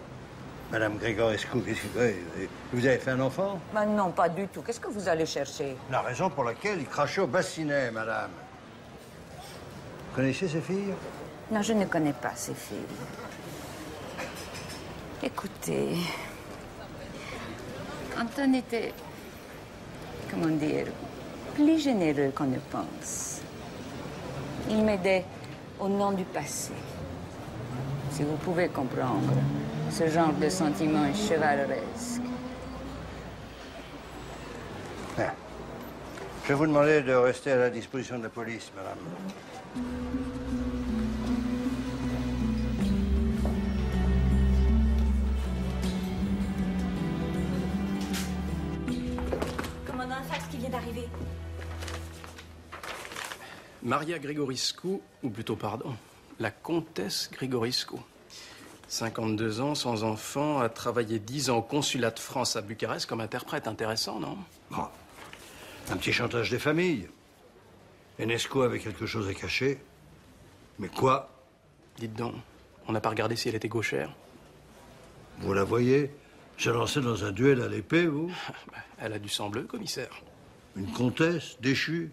[SPEAKER 3] Madame Grégorescu Vous avez fait un enfant?
[SPEAKER 22] Mais non, pas du tout. Qu'est-ce que vous allez chercher?
[SPEAKER 3] La raison pour laquelle il crachait au bassinet, madame. Vous connaissez ces filles?
[SPEAKER 22] Non, je ne connais pas ces filles. Écoutez, Anton était, comment dire, plus généreux qu'on ne pense. Il m'aidait au nom du passé. Si vous pouvez comprendre ce genre de sentiment chevaleresque.
[SPEAKER 3] Ouais. Je vous demander de rester à la disposition de la police, madame.
[SPEAKER 5] D'arriver.
[SPEAKER 4] Maria Grigoriscu, ou plutôt, pardon, la comtesse Grigoriscu. 52 ans, sans enfant, a travaillé 10 ans au consulat de France à Bucarest comme interprète. Intéressant, non?
[SPEAKER 3] Un petit chantage des familles. Enesco avait quelque chose à cacher. Mais quoi?
[SPEAKER 4] Dites donc, on n'a pas regardé si elle était gauchère?
[SPEAKER 3] Vous la voyez? Se lancer dans un duel à l'épée, vous?
[SPEAKER 4] Elle a du sang bleu, commissaire.
[SPEAKER 3] Une comtesse déchue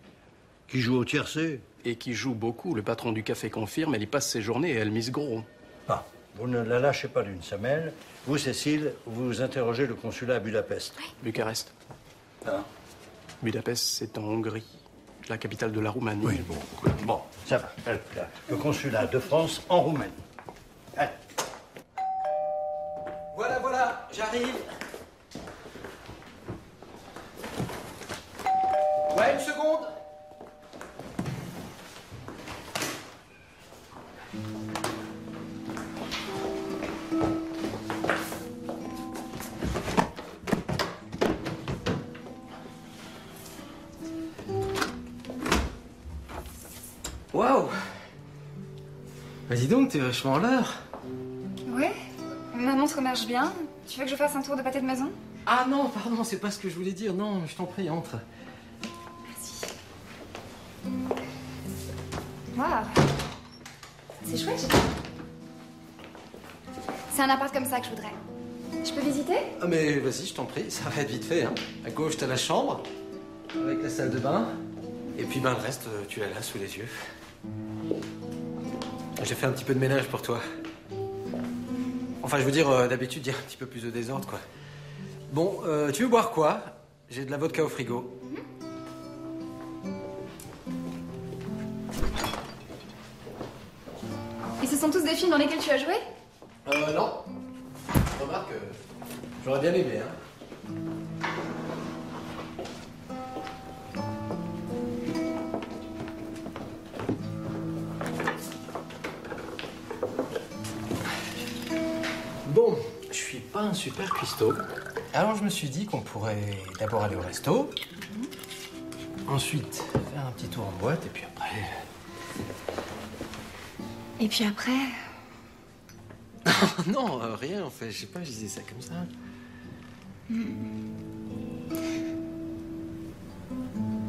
[SPEAKER 3] qui joue au tiercé
[SPEAKER 4] Et qui joue beaucoup. Le patron du café confirme, elle y passe ses journées et elle mise gros.
[SPEAKER 3] Ah, vous ne la lâchez pas d'une semelle. Vous, Cécile, vous interrogez le consulat à Budapest.
[SPEAKER 4] Bucarest.
[SPEAKER 3] Ah.
[SPEAKER 4] Budapest, c'est en Hongrie, la capitale de la Roumanie.
[SPEAKER 3] Oui, bon, bon, ça va. Le consulat de France en Roumanie. Allez.
[SPEAKER 9] Voilà, voilà, j'arrive. Ouais, une seconde. Waouh Bah dis donc, t'es vachement en l'heure.
[SPEAKER 21] Ouais Ma montre marche bien. Tu veux que je fasse un tour de pâté de maison?
[SPEAKER 9] Ah non, pardon, c'est pas ce que je voulais dire. Non, je t'en prie, entre.
[SPEAKER 21] Waouh C'est chouette, C'est un appart comme ça que je voudrais. Je peux visiter?
[SPEAKER 9] Ah mais vas-y, je t'en prie, ça va être vite fait. Hein. À gauche, t'as la chambre, avec la salle de bain. Et puis ben, le reste, euh, tu l'as là, sous les yeux. J'ai fait un petit peu de ménage pour toi. Enfin, je veux dire, euh, d'habitude, il y a un petit peu plus de désordre, quoi. Bon, euh, tu veux boire quoi? J'ai de la vodka au frigo.
[SPEAKER 21] Sont tous des films dans lesquels tu as joué?
[SPEAKER 9] Euh, non. Remarque, euh, j'aurais bien aimé, hein. Bon, je suis pas un super cuistot. Alors je me suis dit qu'on pourrait d'abord aller au resto, ensuite faire un petit tour en boîte, et puis après.
[SPEAKER 21] Et puis après
[SPEAKER 9] non, euh, rien en fait, je sais pas, je disais ça comme ça.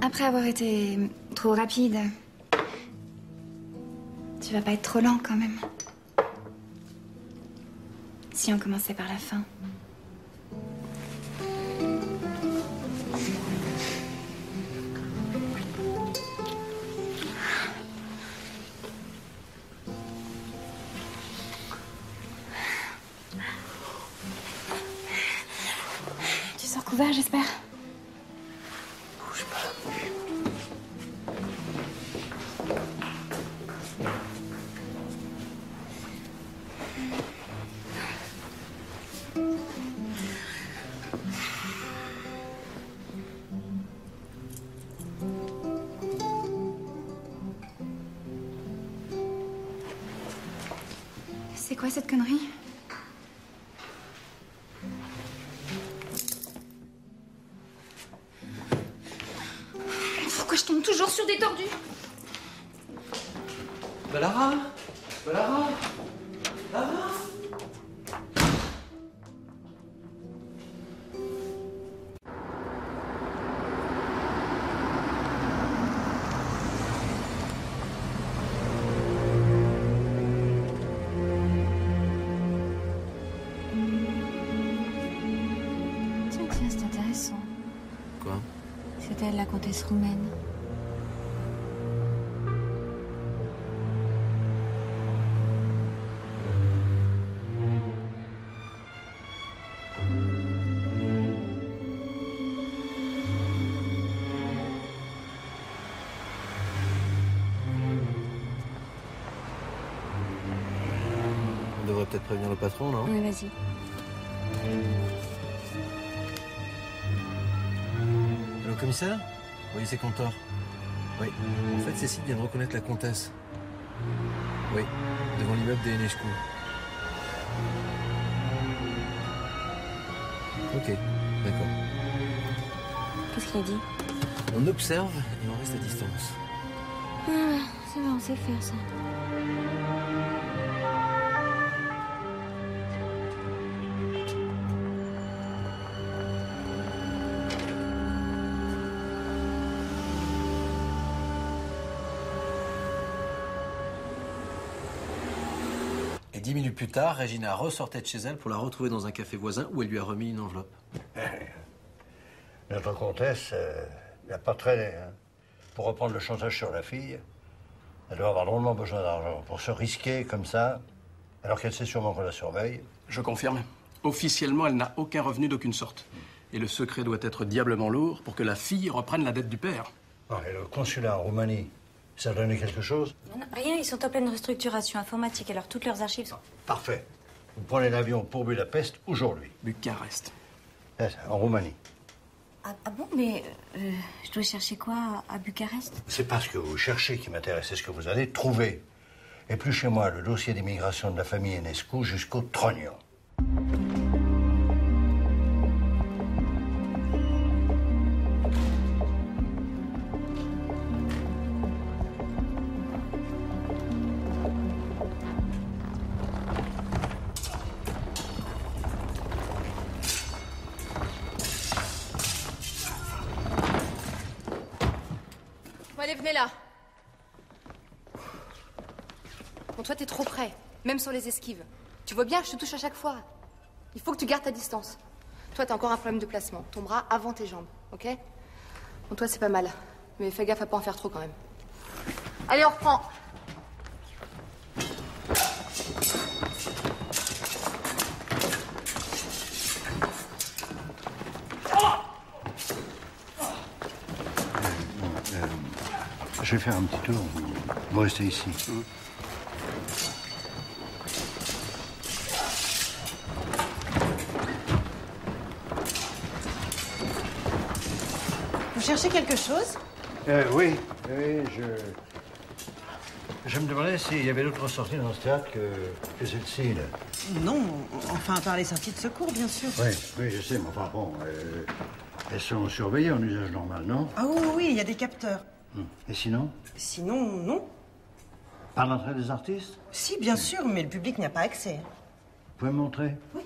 [SPEAKER 21] Après avoir été trop rapide, tu vas pas être trop lent quand même. Si on commençait par la fin. J'espère.
[SPEAKER 9] Prévenir le patron, non
[SPEAKER 5] Oui, vas-y.
[SPEAKER 9] Allô, commissaire Oui, c'est Cantor. Oui. En fait, Cécile vient de reconnaître la comtesse. Oui, devant l'immeuble des Enechkou. Ok, d'accord.
[SPEAKER 5] Qu'est-ce qu'il a dit
[SPEAKER 9] On observe et on reste à distance.
[SPEAKER 5] Ah, ça va, on sait faire ça.
[SPEAKER 9] Plus tard, Regina ressortait de chez elle pour la retrouver dans un café voisin où elle lui a remis une enveloppe.
[SPEAKER 3] Notre comtesse n'a pas traîné. hein. Pour reprendre le chantage sur la fille, elle doit avoir drôlement besoin d'argent. Pour se risquer comme ça, alors qu'elle sait sûrement qu'on la surveille.
[SPEAKER 4] Je confirme. Officiellement, elle n'a aucun revenu d'aucune sorte. Et le secret doit être diablement lourd pour que la fille reprenne la dette du père.
[SPEAKER 3] Ah, et le consulat en Roumanie, ça a donné quelque chose
[SPEAKER 5] Non, Rien, ils sont en pleine restructuration informatique, alors toutes leurs archives sont...
[SPEAKER 3] Parfait. Vous prenez l'avion pour Budapest aujourd'hui.
[SPEAKER 4] Bucarest.
[SPEAKER 3] Eh, En Roumanie.
[SPEAKER 5] Ah, ah bon, mais euh, je dois chercher quoi à Bucarest?
[SPEAKER 3] C'est pas ce que vous cherchez qui m'intéresse, c'est ce que vous allez trouver. Et plus chez moi, le dossier d'immigration de la famille Enescu jusqu'au trognon.
[SPEAKER 12] Esquives. Tu vois bien, je te touche à chaque fois. Il faut que tu gardes ta distance. Toi, t'as encore un problème de placement. Ton bras avant tes jambes, ok? Bon, toi, c'est pas mal. Mais fais gaffe à pas en faire trop quand même. Allez, on reprend.
[SPEAKER 3] Euh, je vais faire un petit tour. Vous, vous restez ici.
[SPEAKER 25] Vous cherchez quelque chose?
[SPEAKER 3] Euh, oui, oui, je. Je me demandais s'il y avait d'autres sorties dans ce théâtre que, que celle-ci, là.
[SPEAKER 25] Non, enfin, par les sorties de secours, bien sûr.
[SPEAKER 3] Oui, oui, je sais, mais enfin bon. euh, elles sont surveillées en usage normal, non?
[SPEAKER 25] Ah oui, oui, il y a des capteurs.
[SPEAKER 3] Hmm. Et sinon?
[SPEAKER 25] Sinon, non.
[SPEAKER 3] Par l'entrée des artistes?
[SPEAKER 25] Si, bien sûr, mais le public n'y a pas accès.
[SPEAKER 3] Vous pouvez me montrer?
[SPEAKER 25] Oui.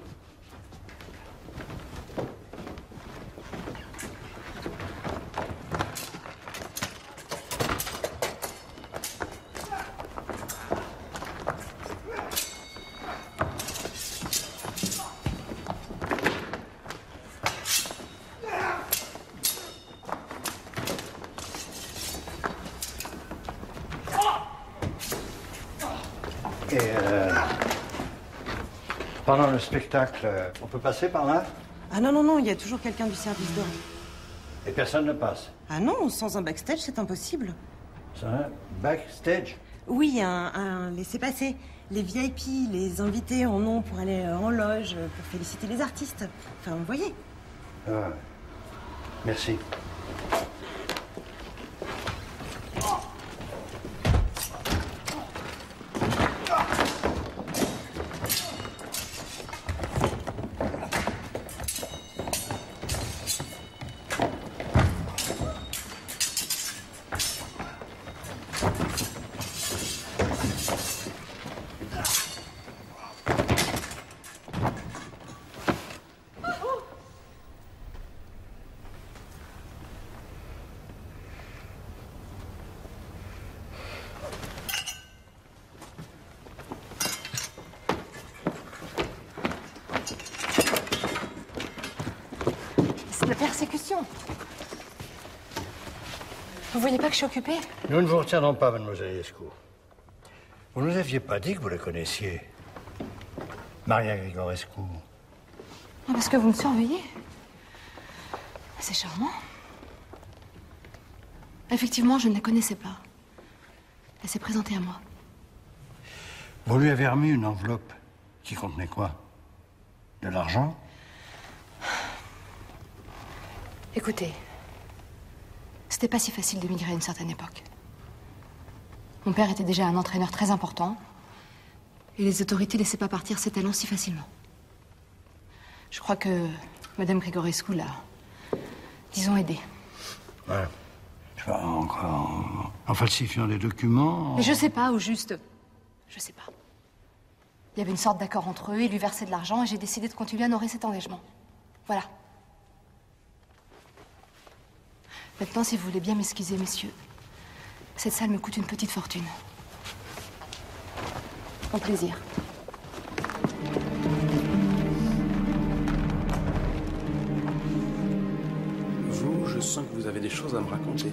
[SPEAKER 3] Pendant le spectacle, euh, on peut passer par là?
[SPEAKER 25] Ah non, non, non, il y a toujours quelqu'un du service d'ordre.
[SPEAKER 3] Et personne ne passe?
[SPEAKER 25] Ah non, sans un backstage, c'est impossible.
[SPEAKER 3] C'est un backstage?
[SPEAKER 25] Oui, un, un laissez-passer. Les VIP, les invités en ont pour aller euh, en loge, euh, pour féliciter les artistes. Enfin, vous voyez.
[SPEAKER 3] Ah. Merci.
[SPEAKER 12] C'est de la persécution. Vous voyez pas que je suis occupée
[SPEAKER 3] Nous ne vous retiendrons pas, mademoiselle Lescaut. Vous ne nous aviez pas dit que vous la connaissiez. Maria Grigorescu.
[SPEAKER 12] Ah, Parce que vous me surveillez. C'est charmant. Effectivement, je ne la connaissais pas. Elle s'est présentée à moi.
[SPEAKER 3] Vous lui avez remis une enveloppe qui contenait quoi? De l'argent?
[SPEAKER 12] Écoutez, c'était pas si facile de migrer à une certaine époque. Mon père était déjà un entraîneur très important. Et les autorités laissaient pas partir ses talents si facilement. Je crois que Madame Grigorescu l'a, disons, aidé.
[SPEAKER 3] Ouais. En, en- en falsifiant des documents. en-
[SPEAKER 12] Mais je sais pas, au juste. Je sais pas. Il y avait une sorte d'accord entre eux, il lui versait de l'argent et j'ai décidé de continuer à honorer cet engagement. Voilà. Maintenant, si vous voulez bien m'excuser, messieurs, cette salle me coûte une petite fortune. Au plaisir.
[SPEAKER 4] Vous, je sens que vous avez des choses à me raconter.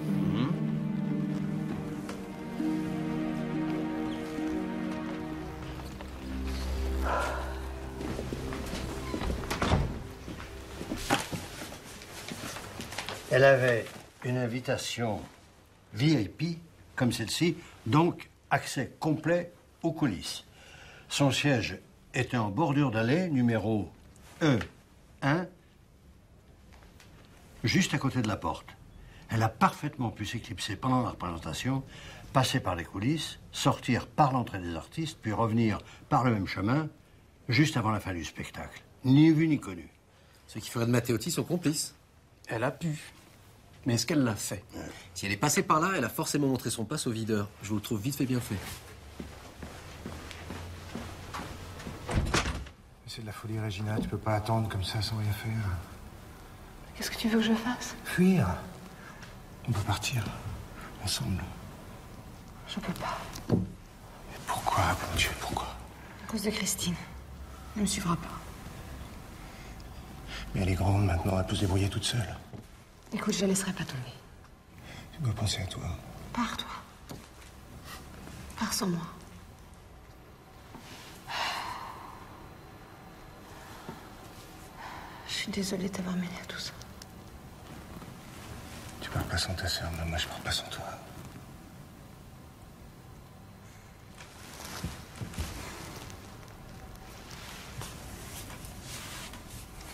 [SPEAKER 3] Elle avait une invitation VIP, comme celle-ci, donc accès complet aux coulisses. Son siège était en bordure d'allée, numéro E1, juste à côté de la porte. Elle a parfaitement pu s'éclipser pendant la représentation, passer par les coulisses, sortir par l'entrée des artistes, puis revenir par le même chemin, juste avant la fin du spectacle. Ni vu ni connu.
[SPEAKER 9] Ce qui ferait de Matteotti son complice.
[SPEAKER 4] Elle a pu. Mais est-ce qu'elle l'a fait
[SPEAKER 9] Si elle est passée par là, elle a forcément montré son passe au videur. Je vous le trouve vite fait bien fait.
[SPEAKER 19] C'est de la folie, Regina. Tu peux pas attendre comme ça sans rien faire.
[SPEAKER 12] Qu'est-ce que tu veux que je fasse?
[SPEAKER 19] Fuir? On peut partir. Ensemble.
[SPEAKER 12] Je peux pas.
[SPEAKER 19] Pourquoi, bon Dieu, pourquoi?
[SPEAKER 12] À cause de Christine.
[SPEAKER 25] Elle me suivra pas.
[SPEAKER 20] Mais elle est grande maintenant, elle peut se débrouiller toute seule.
[SPEAKER 25] Écoute, je la laisserai pas tomber.
[SPEAKER 20] Je dois penser à toi.
[SPEAKER 25] Pars, toi. Pars sans moi. Je suis désolée de t'avoir mêlée à tout ça.
[SPEAKER 20] Tu pars pas sans ta sœur, mais moi je pars pas sans toi.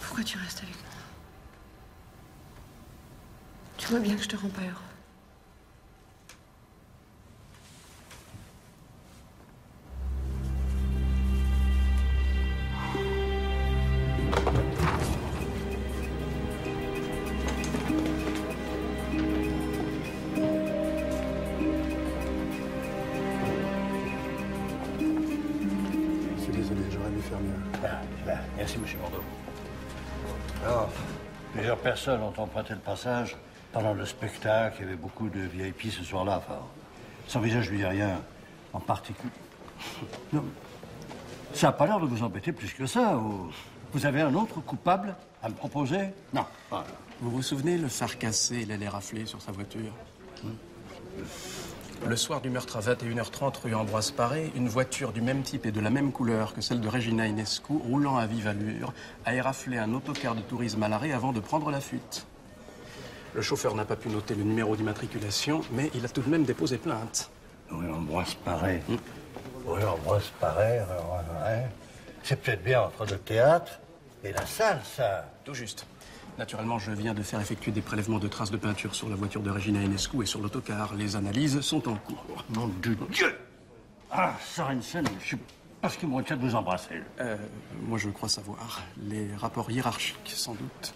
[SPEAKER 25] Pourquoi tu restes avec moi Tu vois bien que je te rends pas heureux.
[SPEAKER 20] Je suis désolé, j'aurais dû faire mieux.
[SPEAKER 3] Ben, ben, merci, monsieur Bordeaux. Alors, plusieurs personnes ont emprunté le passage. Pendant le spectacle, il y avait beaucoup de VIP ce soir-là. Enfin, son visage lui dit rien en particulier. Non, ça n'a pas l'air de vous embêter plus que ça. Vous, vous avez un autre coupable à me proposer? Non. Ah,
[SPEAKER 4] Vous vous souvenez le phare cassé et l'aile raflée sur sa voiture? Le soir du meurtre à 21h30 rue Ambroise Paré, une voiture du même type et de la même couleur que celle de Regina Inescu, roulant à vive allure, a éraflé un autocar de tourisme à l'arrêt avant de prendre la fuite. Le chauffeur n'a pas pu noter le numéro d'immatriculation, mais il a tout de même déposé plainte.
[SPEAKER 3] Rue Ambroise Paré. Oui, Ambroise Paré. C'est peut-être bien entre le théâtre et la salle, ça.
[SPEAKER 4] Tout juste. Naturellement, je viens de faire effectuer des prélèvements de traces de peinture sur la voiture de Regina Enescu et sur l'autocar. Les analyses sont en cours.
[SPEAKER 3] Nom de Dieu Ah, Sorensen, je sais pas ce qui me retient de vous embrasser.
[SPEAKER 4] Euh, moi, je crois savoir. Les rapports hiérarchiques, sans doute.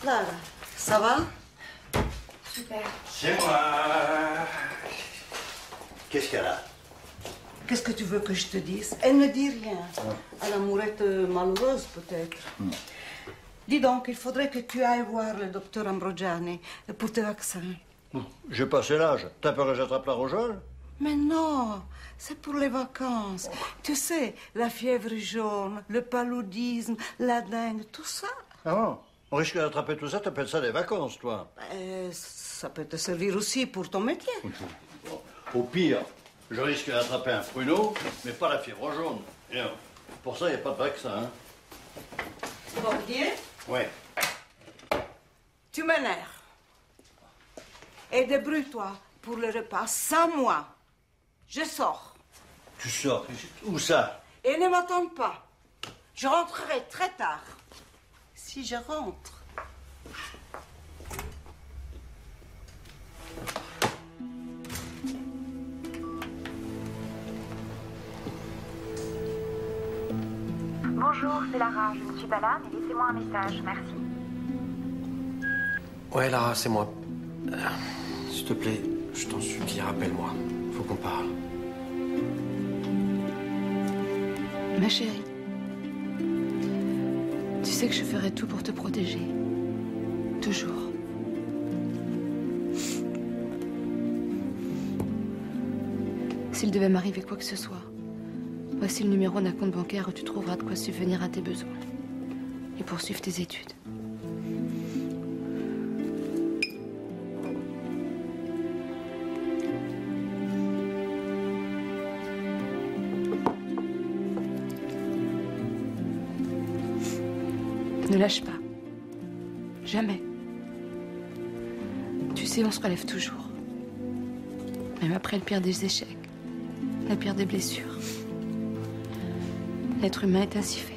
[SPEAKER 25] Clara, ça va?
[SPEAKER 15] Super.
[SPEAKER 3] C'est moi. Qu'est-ce qu'elle a?
[SPEAKER 25] Qu'est-ce que tu veux que je te dise? Elle ne dit rien. Elle a mourette euh, malheureuse, peut-être. Dis donc, il faudrait que tu ailles voir le docteur Ambrogiani pour tes vaccins.
[SPEAKER 3] J'ai passé l'âge. T'as peur que j'attrape la rougeole
[SPEAKER 25] Mais non, c'est pour les vacances. Tu sais, la fièvre jaune, le paludisme, la dengue, tout ça.
[SPEAKER 3] Ah bon? On risque d'attraper tout ça, t'appelles ça des vacances, toi
[SPEAKER 25] Euh, ça peut te servir aussi pour ton métier.
[SPEAKER 3] Au pire, je risque d'attraper un pruneau, mais pas la fièvre jaune. Et, pour ça, il n'y a pas de vaccin. Hein.
[SPEAKER 25] Bordier,
[SPEAKER 3] Ouais.
[SPEAKER 25] tu m'énerves. Et débrouille-toi pour le repas sans moi. Je sors.
[SPEAKER 3] Tu sors. Où ça?
[SPEAKER 25] Et ne m'attends pas. Je rentrerai très tard. Si je rentre.
[SPEAKER 26] Bonjour, c'est Lara. Je ne suis pas là, mais laissez-moi un message. Merci.
[SPEAKER 4] Ouais, Lara, c'est moi. Euh, S'il te plaît, je t'en supplie, rappelle-moi.
[SPEAKER 12] Ma chérie, tu sais que je ferai tout pour te protéger. Toujours. S'il devait m'arriver quoi que ce soit, voici le numéro d'un compte bancaire où tu trouveras de quoi subvenir à tes besoins et poursuivre tes études. Lâche pas. Jamais. Tu sais, on se relève toujours. Même après le pire des échecs, la pire des blessures. L'être humain est ainsi fait.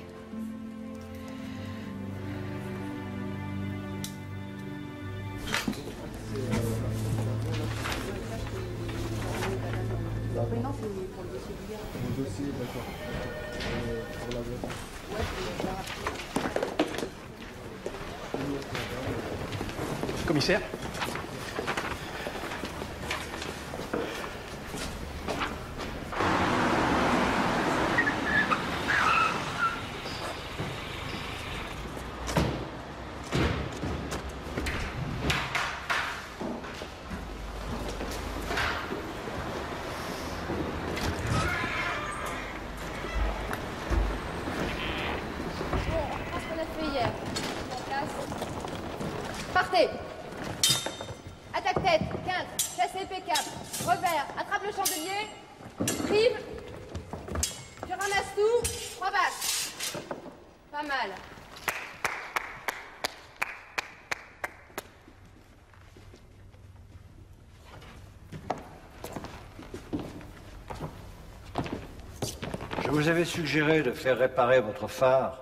[SPEAKER 3] Vous avais suggéré de faire réparer votre phare.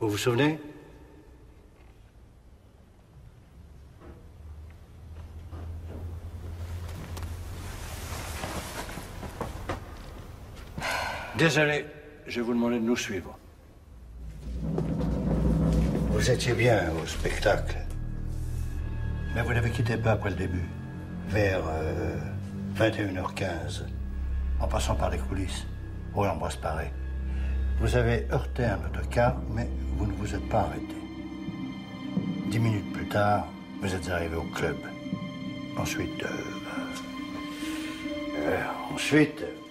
[SPEAKER 3] Vous vous souvenez? Désolé, je vous demander de nous suivre. Vous étiez bien au spectacle. Mais vous l'avez quitté pas après le début. Vers euh, 21h15. En passant par les coulisses. Vous avez heurté un autocar, mais vous ne vous êtes pas arrêté. Dix minutes plus tard, vous êtes arrivé au club. Ensuite. euh, euh, ensuite. Ensuite.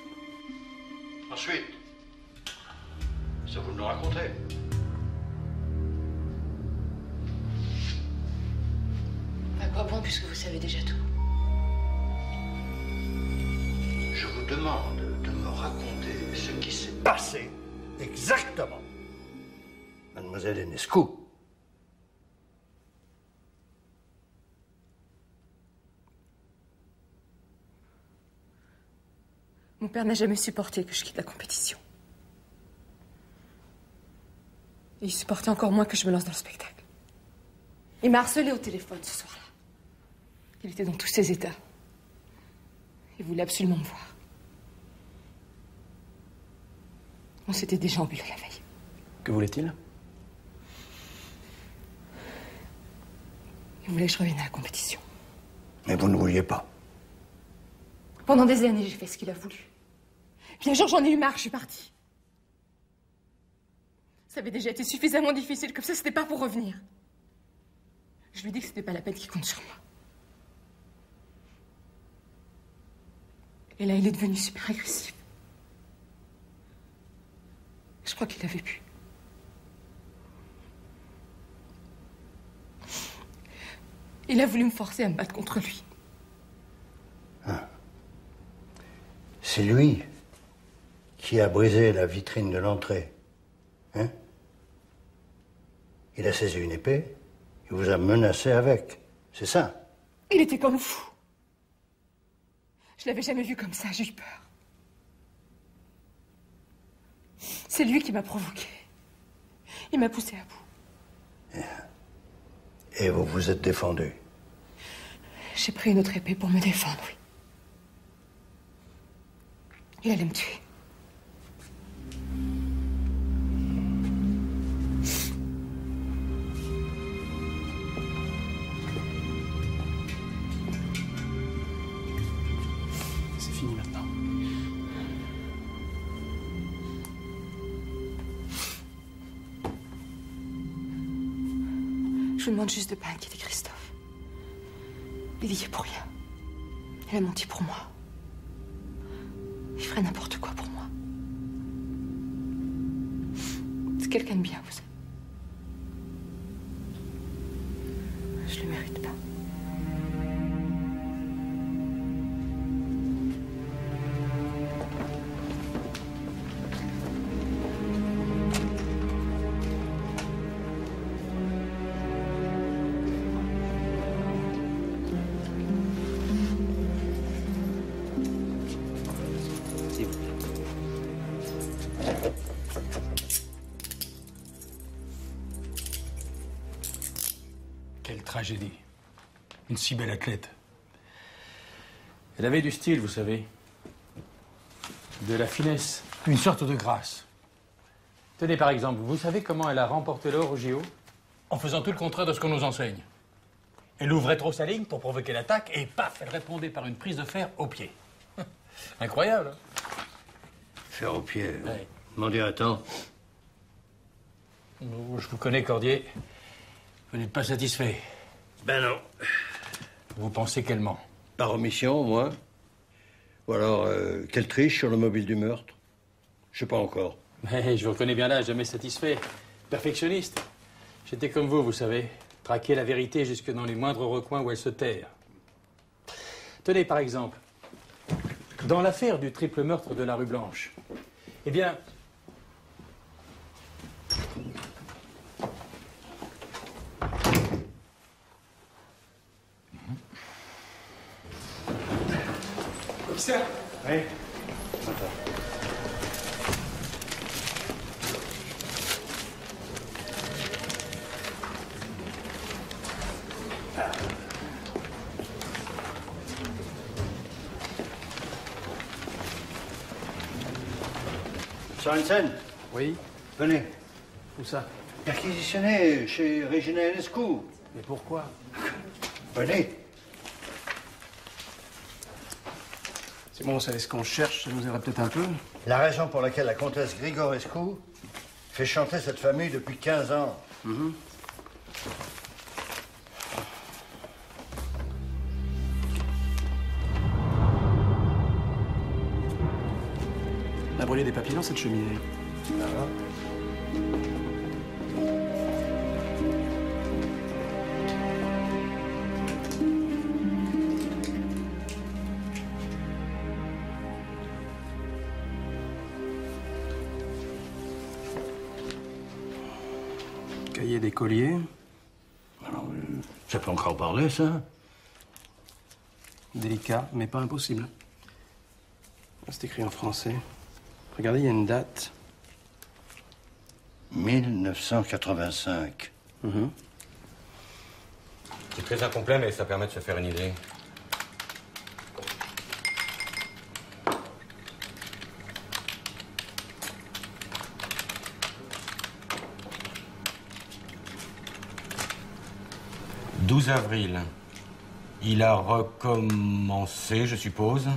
[SPEAKER 12] Mon père n'a jamais supporté que je quitte la compétition. Et il supportait encore moins que je me lance dans le spectacle. Il m'a harcelé au téléphone ce soir-là. Il était dans tous ses états. Il voulait absolument me voir. On s'était déjà embulé la veille.
[SPEAKER 4] Que voulait-il?
[SPEAKER 12] Il voulait que je revienne à la compétition.
[SPEAKER 3] Mais vous ne vouliez pas.
[SPEAKER 12] Pendant des années, j'ai fait ce qu'il a voulu. Un jour, j'en ai eu marre, je suis partie. Ça avait déjà été suffisamment difficile, comme ça, c'était pas pour revenir. Je lui ai dit que c'était pas la peine qui compte sur moi. Et là, il est devenu super agressif. Je crois qu'il avait pu. Il a voulu me forcer à me battre contre lui.
[SPEAKER 3] C'est lui qui a brisé la vitrine de l'entrée. Hein? Il a saisi une épée, il vous a menacé avec. C'est ça
[SPEAKER 12] Il était comme fou. Je l'avais jamais vu comme ça, j'ai eu peur. C'est lui qui m'a provoqué. Il m'a poussé à bout.
[SPEAKER 3] Et vous vous êtes défendu.
[SPEAKER 12] J'ai pris une autre épée pour me défendre, oui. Il allait me tuer. Vous demande juste de pas inquiéter Christophe. Il y est pour rien. Il a menti pour moi. Il ferait n'importe quoi pour moi. C'est quelqu'un de bien, vous savez.
[SPEAKER 13] Si belle athlète. Elle avait du style, vous savez. De la finesse. Une sorte de grâce. Tenez par exemple, vous savez comment elle a remporté l'or au JO En faisant tout le contraire de ce qu'on nous enseigne. Elle ouvrait trop sa ligne pour provoquer l'attaque et paf, elle répondait par une prise de fer au pied. Incroyable. hein?
[SPEAKER 3] Faire au pied. M'en dirait-on
[SPEAKER 13] Oh, Je vous connais, Cordier. Vous n'êtes pas satisfait.
[SPEAKER 3] Ben non.
[SPEAKER 13] Vous pensez qu'elle ment
[SPEAKER 3] Par omission, au moins. Ou alors, euh, qu'elle triche sur le mobile du meurtre Je sais pas encore.
[SPEAKER 13] Mais je vous reconnais bien là, jamais satisfait. Perfectionniste. J'étais comme vous, vous savez. Traquer la vérité jusque dans les moindres recoins où elle se terre. Tenez, par exemple, dans l'affaire du triple meurtre de la rue Blanche, eh bien,
[SPEAKER 2] Commissaire
[SPEAKER 3] Oui. Sorensen
[SPEAKER 13] Oui
[SPEAKER 3] Venez.
[SPEAKER 13] Où ça?
[SPEAKER 3] Perquisitionner chez Regina Enescu.
[SPEAKER 13] Mais pourquoi?
[SPEAKER 3] Venez.
[SPEAKER 4] C'est bon, on savait ce qu'on cherche, ça nous aiderait peut-être un peu.
[SPEAKER 3] La raison pour laquelle la comtesse Grigorescu fait chanter cette famille depuis 15 ans.
[SPEAKER 4] On a brûlé des papiers dans cette cheminée. Cahier
[SPEAKER 3] parler, ça?
[SPEAKER 4] Délicat, mais pas impossible. C'est écrit en français. Regardez, il y a une date.
[SPEAKER 3] 1985.
[SPEAKER 4] Mhm.
[SPEAKER 10] C'est très incomplet, mais ça permet de se faire une idée. « 12 avril. Il a recommencé, je suppose,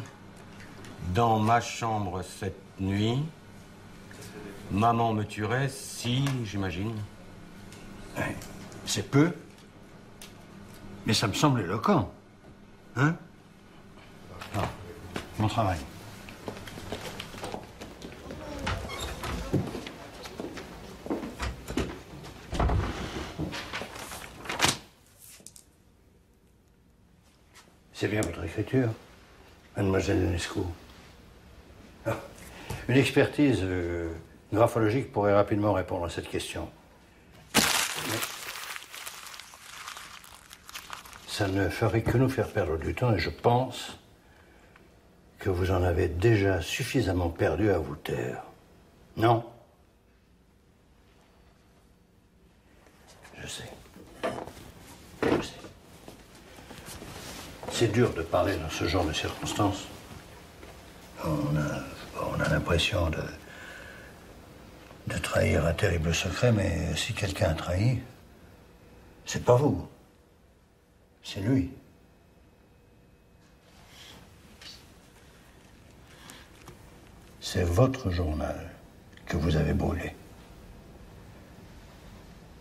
[SPEAKER 10] dans ma chambre cette nuit. Maman me tuerait si, j'imagine.
[SPEAKER 3] C'est peu. Mais ça me semble éloquent. Hein? Ah, mon travail. C'est bien votre écriture, mademoiselle Enescu. Ah, Une expertise euh, graphologique pourrait rapidement répondre à cette question. Ça ne ferait que nous faire perdre du temps et je pense que vous en avez déjà suffisamment perdu à vous taire. Non Je sais. Je sais. C'est dur de parler dans ce genre de circonstances. On a, on a l'impression de, de trahir un terrible secret, mais si quelqu'un a trahi, c'est pas vous. C'est lui. C'est votre journal que vous avez brûlé.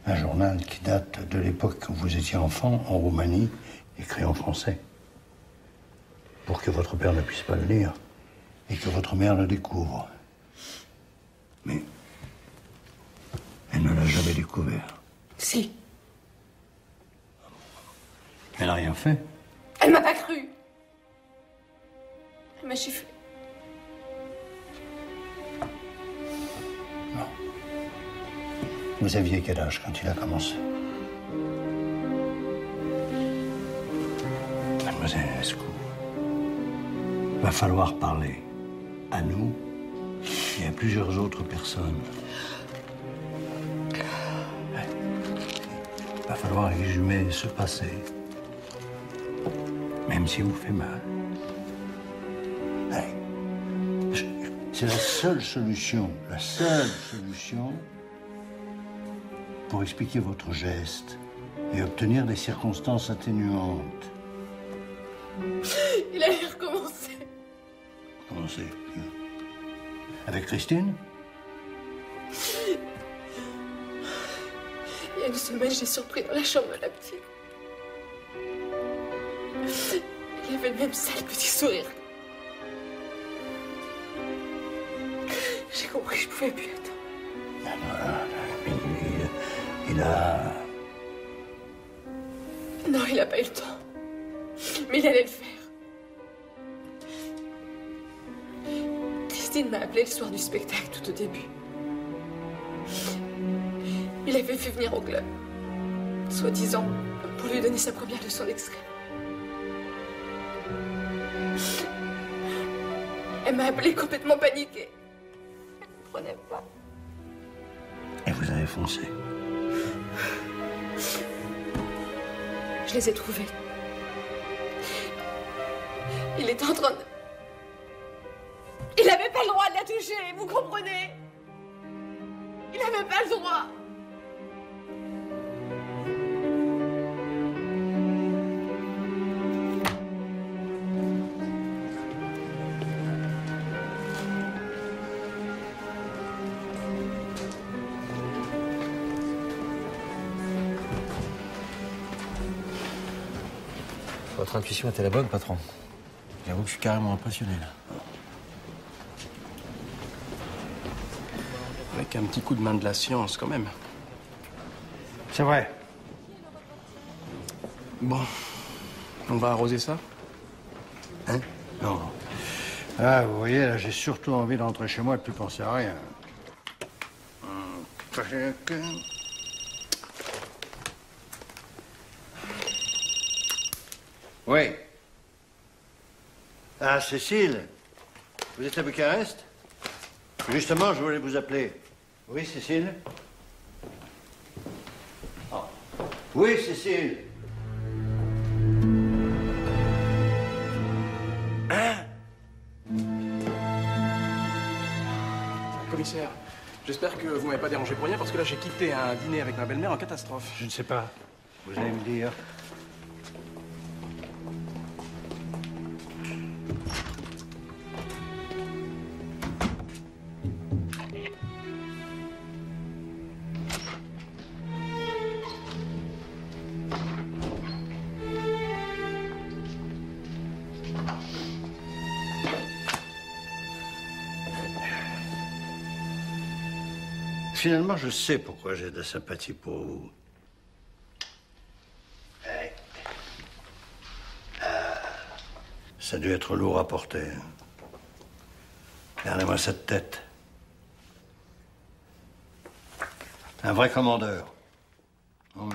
[SPEAKER 3] Un journal qui date de l'époque où vous étiez enfant en Roumanie, écrit en français. Pour que votre père ne puisse pas le lire et que votre mère le découvre. Mais elle ne l'a jamais découvert.
[SPEAKER 15] Si.
[SPEAKER 3] Elle n'a rien fait.
[SPEAKER 15] Elle m'a pas cru. Elle m'a chiffré.
[SPEAKER 3] Vous aviez quel âge quand il a commencé? Mademoiselle Escou, va falloir parler à nous et à plusieurs autres personnes. Va falloir exhumer ce passé, même s'il vous fait mal. C'est la seule solution, la seule solution pour expliquer votre geste et obtenir des circonstances atténuantes. Avec Christine
[SPEAKER 15] Il y a une semaine, j'ai surpris dans la chambre de la petite. Il avait le même sale petit sourire. J'ai compris que je pouvais plus attendre.
[SPEAKER 3] Il, il a.
[SPEAKER 12] Non, il n'a pas eu le temps. Mais il allait le faire. Christine m'a appelé le soir du spectacle, tout au début. Il avait fait venir au club, soi-disant, pour lui donner sa première leçon d'escrime. Elle m'a appelé complètement paniquée. Elle ne prenait pas.
[SPEAKER 3] Et vous avez foncé.
[SPEAKER 12] Je les ai trouvés. Il était en train de...
[SPEAKER 9] intuition était la bonne, patron. J'avoue que je suis carrément impressionné, là.
[SPEAKER 4] Avec un petit coup de main de la science, quand même.
[SPEAKER 3] C'est vrai.
[SPEAKER 4] Bon. On va arroser ça?
[SPEAKER 3] Hein? Non. Ah, vous voyez, là, j'ai surtout envie d'entrer chez moi et de plus penser à rien. Oui. Ah, Cécile, vous êtes à Bucarest? Justement, je voulais vous appeler. Oui, Cécile? Ah. Oui, Cécile
[SPEAKER 4] Commissaire, j'espère que vous m'avez pas dérangé pour rien parce que là j'ai quitté un dîner avec ma belle-mère en catastrophe.
[SPEAKER 3] Je ne sais pas. Vous allez me dire. Finalement, je sais pourquoi j'ai de la sympathie pour vous. Eh. Ah. Ça a dû être lourd à porter. Regardez-moi cette tête. Un vrai commandeur. Oh.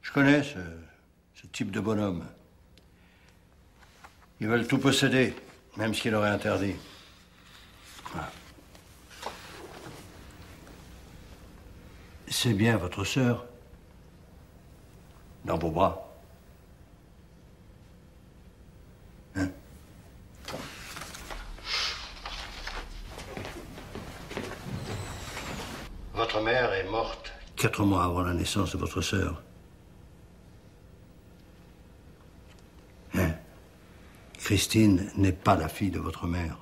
[SPEAKER 3] Je connais ce, ce type de bonhomme. Ils veulent tout posséder, même ce qu'il aurait interdit. Ah. C'est bien votre sœur. Dans vos bras. Hein? Votre mère est morte. Quatre mois avant la naissance de votre sœur. Hein? Christine n'est pas la fille de votre mère.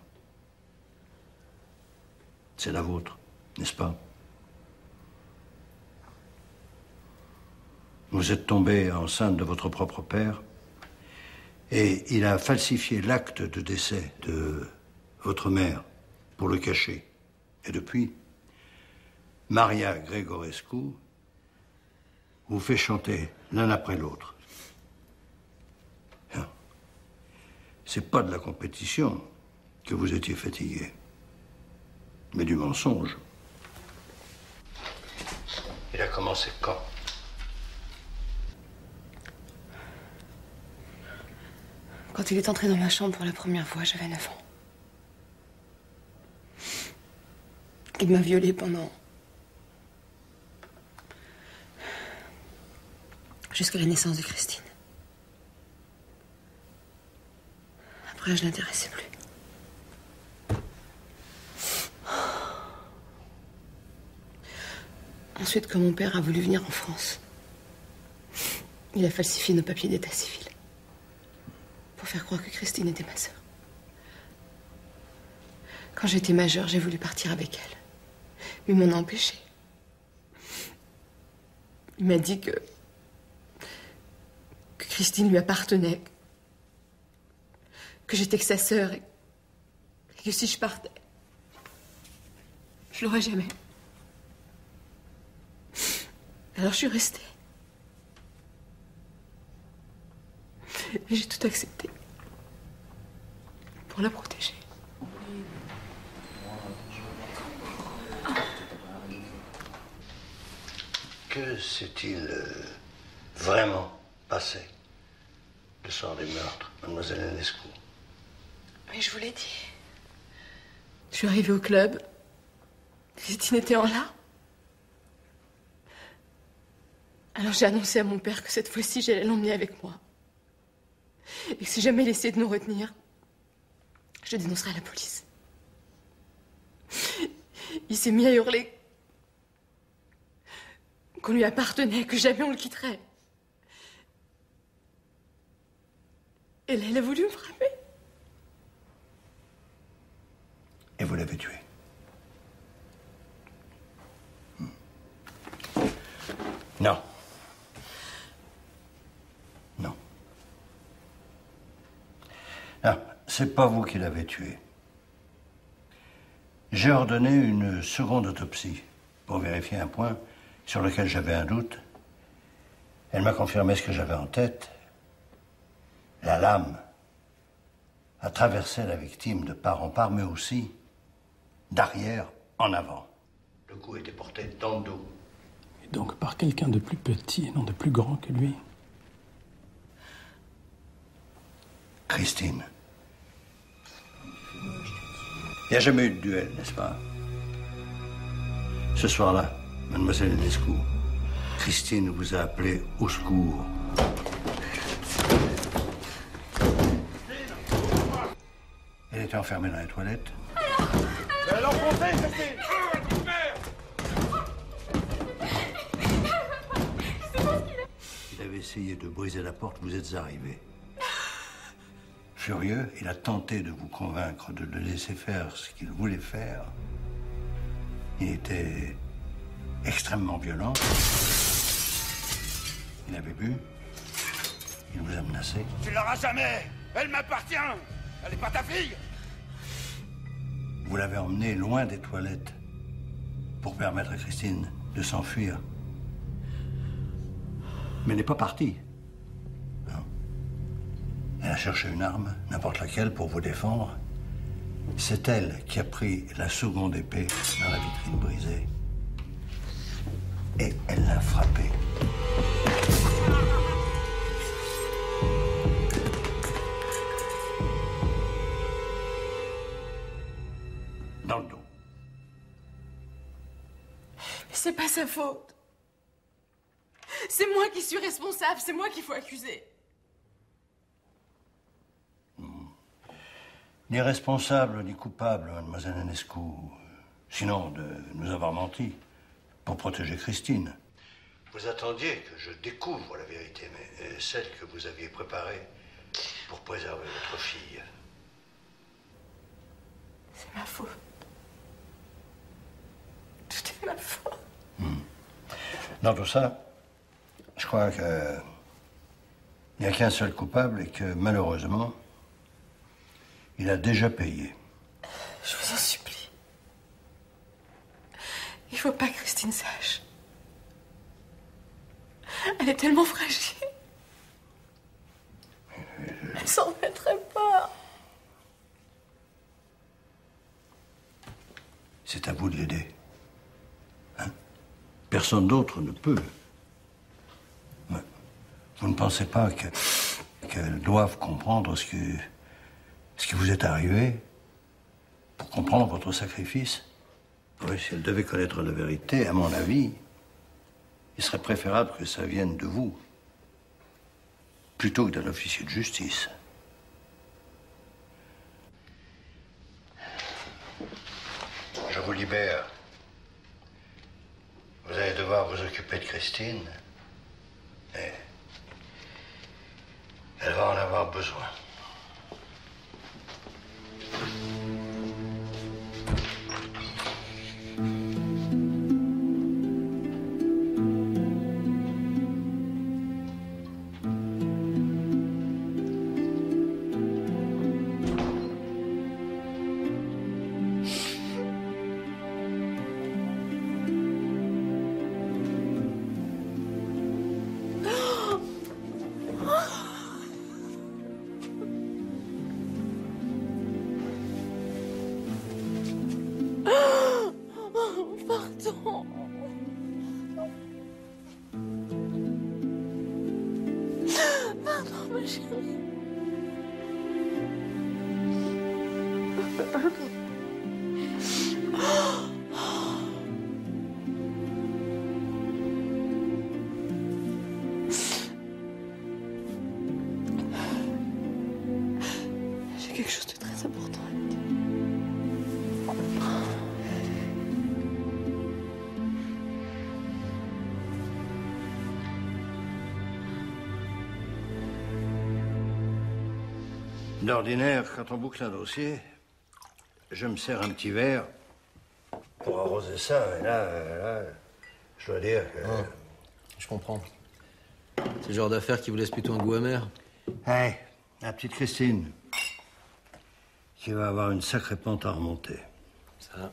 [SPEAKER 3] C'est la vôtre, n'est-ce pas? Vous êtes tombée enceinte de votre propre père et il a falsifié l'acte de décès de votre mère pour le cacher. Et depuis, Maria Gregorescu vous fait chanter l'un après l'autre. Hein. C'est pas de la compétition que vous étiez fatigué, mais du mensonge. Il a commencé quand?
[SPEAKER 12] Quand il est entré dans ma chambre pour la première fois, j'avais 9 ans. Il m'a violée pendant. jusqu'à la naissance de Christine. Après, je l'intéressais plus. Ensuite, quand mon père a voulu venir en France, il a falsifié nos papiers d'état civil pour faire croire que Christine était ma sœur. Quand j'étais majeure, j'ai voulu partir avec elle. Mais il m'en a empêché. Il m'a dit que. que Christine lui appartenait. Que j'étais que sa sœur et, et que si je partais, je l'aurais jamais. Alors je suis restée. Et j'ai tout accepté. Pour la protéger.
[SPEAKER 3] Que s'est-il euh, vraiment passé le soir du meurtre, mademoiselle Enescu
[SPEAKER 12] Mais je vous l'ai dit. Je suis arrivée au club. Christine était en là. Alors j'ai annoncé à mon père que cette fois-ci, j'allais l'emmener avec moi. Et si jamais il essayait de nous retenir, je dénoncerai à la police. Il s'est mis à hurler qu'on lui appartenait, que jamais on le quitterait. Et là, il a voulu me frapper.
[SPEAKER 3] Et vous l'avez tué Hmm. Non. Non, c'est pas vous qui l'avez tué. J'ai ordonné une seconde autopsie pour vérifier un point sur lequel j'avais un doute. Elle m'a confirmé ce que j'avais en tête. La lame a traversé la victime de part en part, mais aussi d'arrière en avant. Le coup était porté dans le dos.
[SPEAKER 13] Et donc par quelqu'un de plus petit et non de plus grand que lui.
[SPEAKER 3] Christine. Il n'y a jamais eu de duel, n'est-ce pas? Ce soir-là, mademoiselle Enescu, Christine vous a appelé au secours. Elle était enfermée dans les toilettes.
[SPEAKER 27] Elle enfoncée, Christine
[SPEAKER 3] Il avait essayé de briser la porte, vous êtes arrivé. Furieux, il a tenté de vous convaincre de le laisser faire ce qu'il voulait faire. Il était extrêmement violent. Il avait bu. Il vous a menacé.
[SPEAKER 27] Tu l'auras jamais Elle m'appartient Elle n'est pas ta fille
[SPEAKER 3] Vous l'avez emmené loin des toilettes pour permettre à Christine de s'enfuir. Mais elle n'est pas partie. Elle a cherché une arme, n'importe laquelle, pour vous défendre. C'est elle qui a pris la seconde épée dans la vitrine brisée. Et elle l'a frappé. Dans le dos.
[SPEAKER 12] Mais c'est pas sa faute. C'est moi qui suis responsable, c'est moi qu'il faut accuser.
[SPEAKER 3] Ni responsable ni coupable, mademoiselle Enescu. Sinon, de nous avoir menti pour protéger Christine. Vous attendiez que je découvre la vérité, mais euh, celle que vous aviez préparée pour préserver votre fille.
[SPEAKER 12] C'est ma faute. Tout est ma faute.
[SPEAKER 3] Dans tout ça, je crois que il n'y a qu'un seul coupable et que malheureusement, il a déjà payé.
[SPEAKER 12] Je vous en supplie. Il faut pas que Christine sache. Elle est tellement fragile. Elle s'en remettrait pas.
[SPEAKER 3] C'est à vous de l'aider. Hein? Personne d'autre ne peut. Vous ne pensez pas que- qu'elles doivent comprendre ce que, ce qui vous est arrivé pour comprendre votre sacrifice Oui, si elles devaient connaître la vérité, à mon avis, il serait préférable que ça vienne de vous, plutôt que d'un officier de justice. Je vous libère. Vous allez devoir vous occuper de Christine. Et elle va en avoir besoin.
[SPEAKER 7] Thank you. Quelque chose de très important à te dire.
[SPEAKER 3] D'ordinaire, quand on boucle un dossier, je me sers un petit verre pour arroser ça. Et là, là je dois dire que.
[SPEAKER 9] Ah, je comprends. C'est le genre d'affaire qui vous laisse plutôt un goût amer.
[SPEAKER 3] Hey, la petite Christine, qui va avoir une sacrée pente à remonter.
[SPEAKER 9] Ça.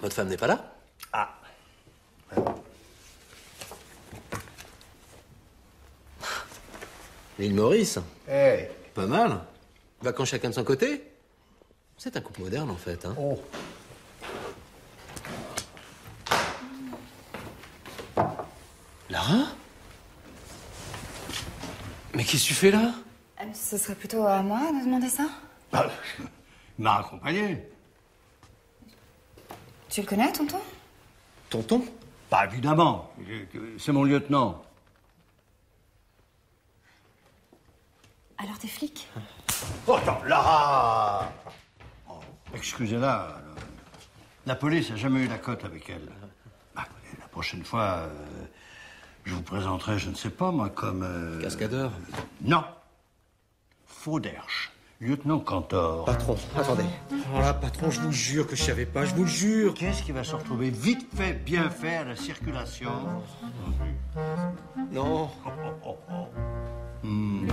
[SPEAKER 9] Votre femme n'est pas là?
[SPEAKER 3] Ah.
[SPEAKER 9] L'île Maurice
[SPEAKER 3] Hey.
[SPEAKER 9] Pas mal. Vacances chacun de son côté? C'est un couple moderne, en fait. Hein.
[SPEAKER 3] Oh.
[SPEAKER 9] Lara? Mais qu'est-ce que tu fais là?
[SPEAKER 21] Ce serait plutôt à moi de demander ça
[SPEAKER 3] Bah, il m'a accompagné.
[SPEAKER 21] Tu le connais, tonton?
[SPEAKER 9] Tonton?
[SPEAKER 3] Pas évidemment. C'est mon lieutenant.
[SPEAKER 21] Alors t'es flic
[SPEAKER 3] Oh, attends, Lara Oh, Excusez-la. La police n'a jamais eu la cote avec elle. Bah, la prochaine fois, euh, je vous présenterai, je ne sais pas, moi, comme... euh,
[SPEAKER 9] Cascadeur
[SPEAKER 3] Non. Fauderche. Lieutenant Cantor.
[SPEAKER 9] Patron, attendez. Oh là, patron, je vous jure que je savais pas, je vous le jure.
[SPEAKER 3] Qu'est-ce qui va se retrouver? Vite fait, bien fait à la circulation
[SPEAKER 9] Non.
[SPEAKER 3] Hmm.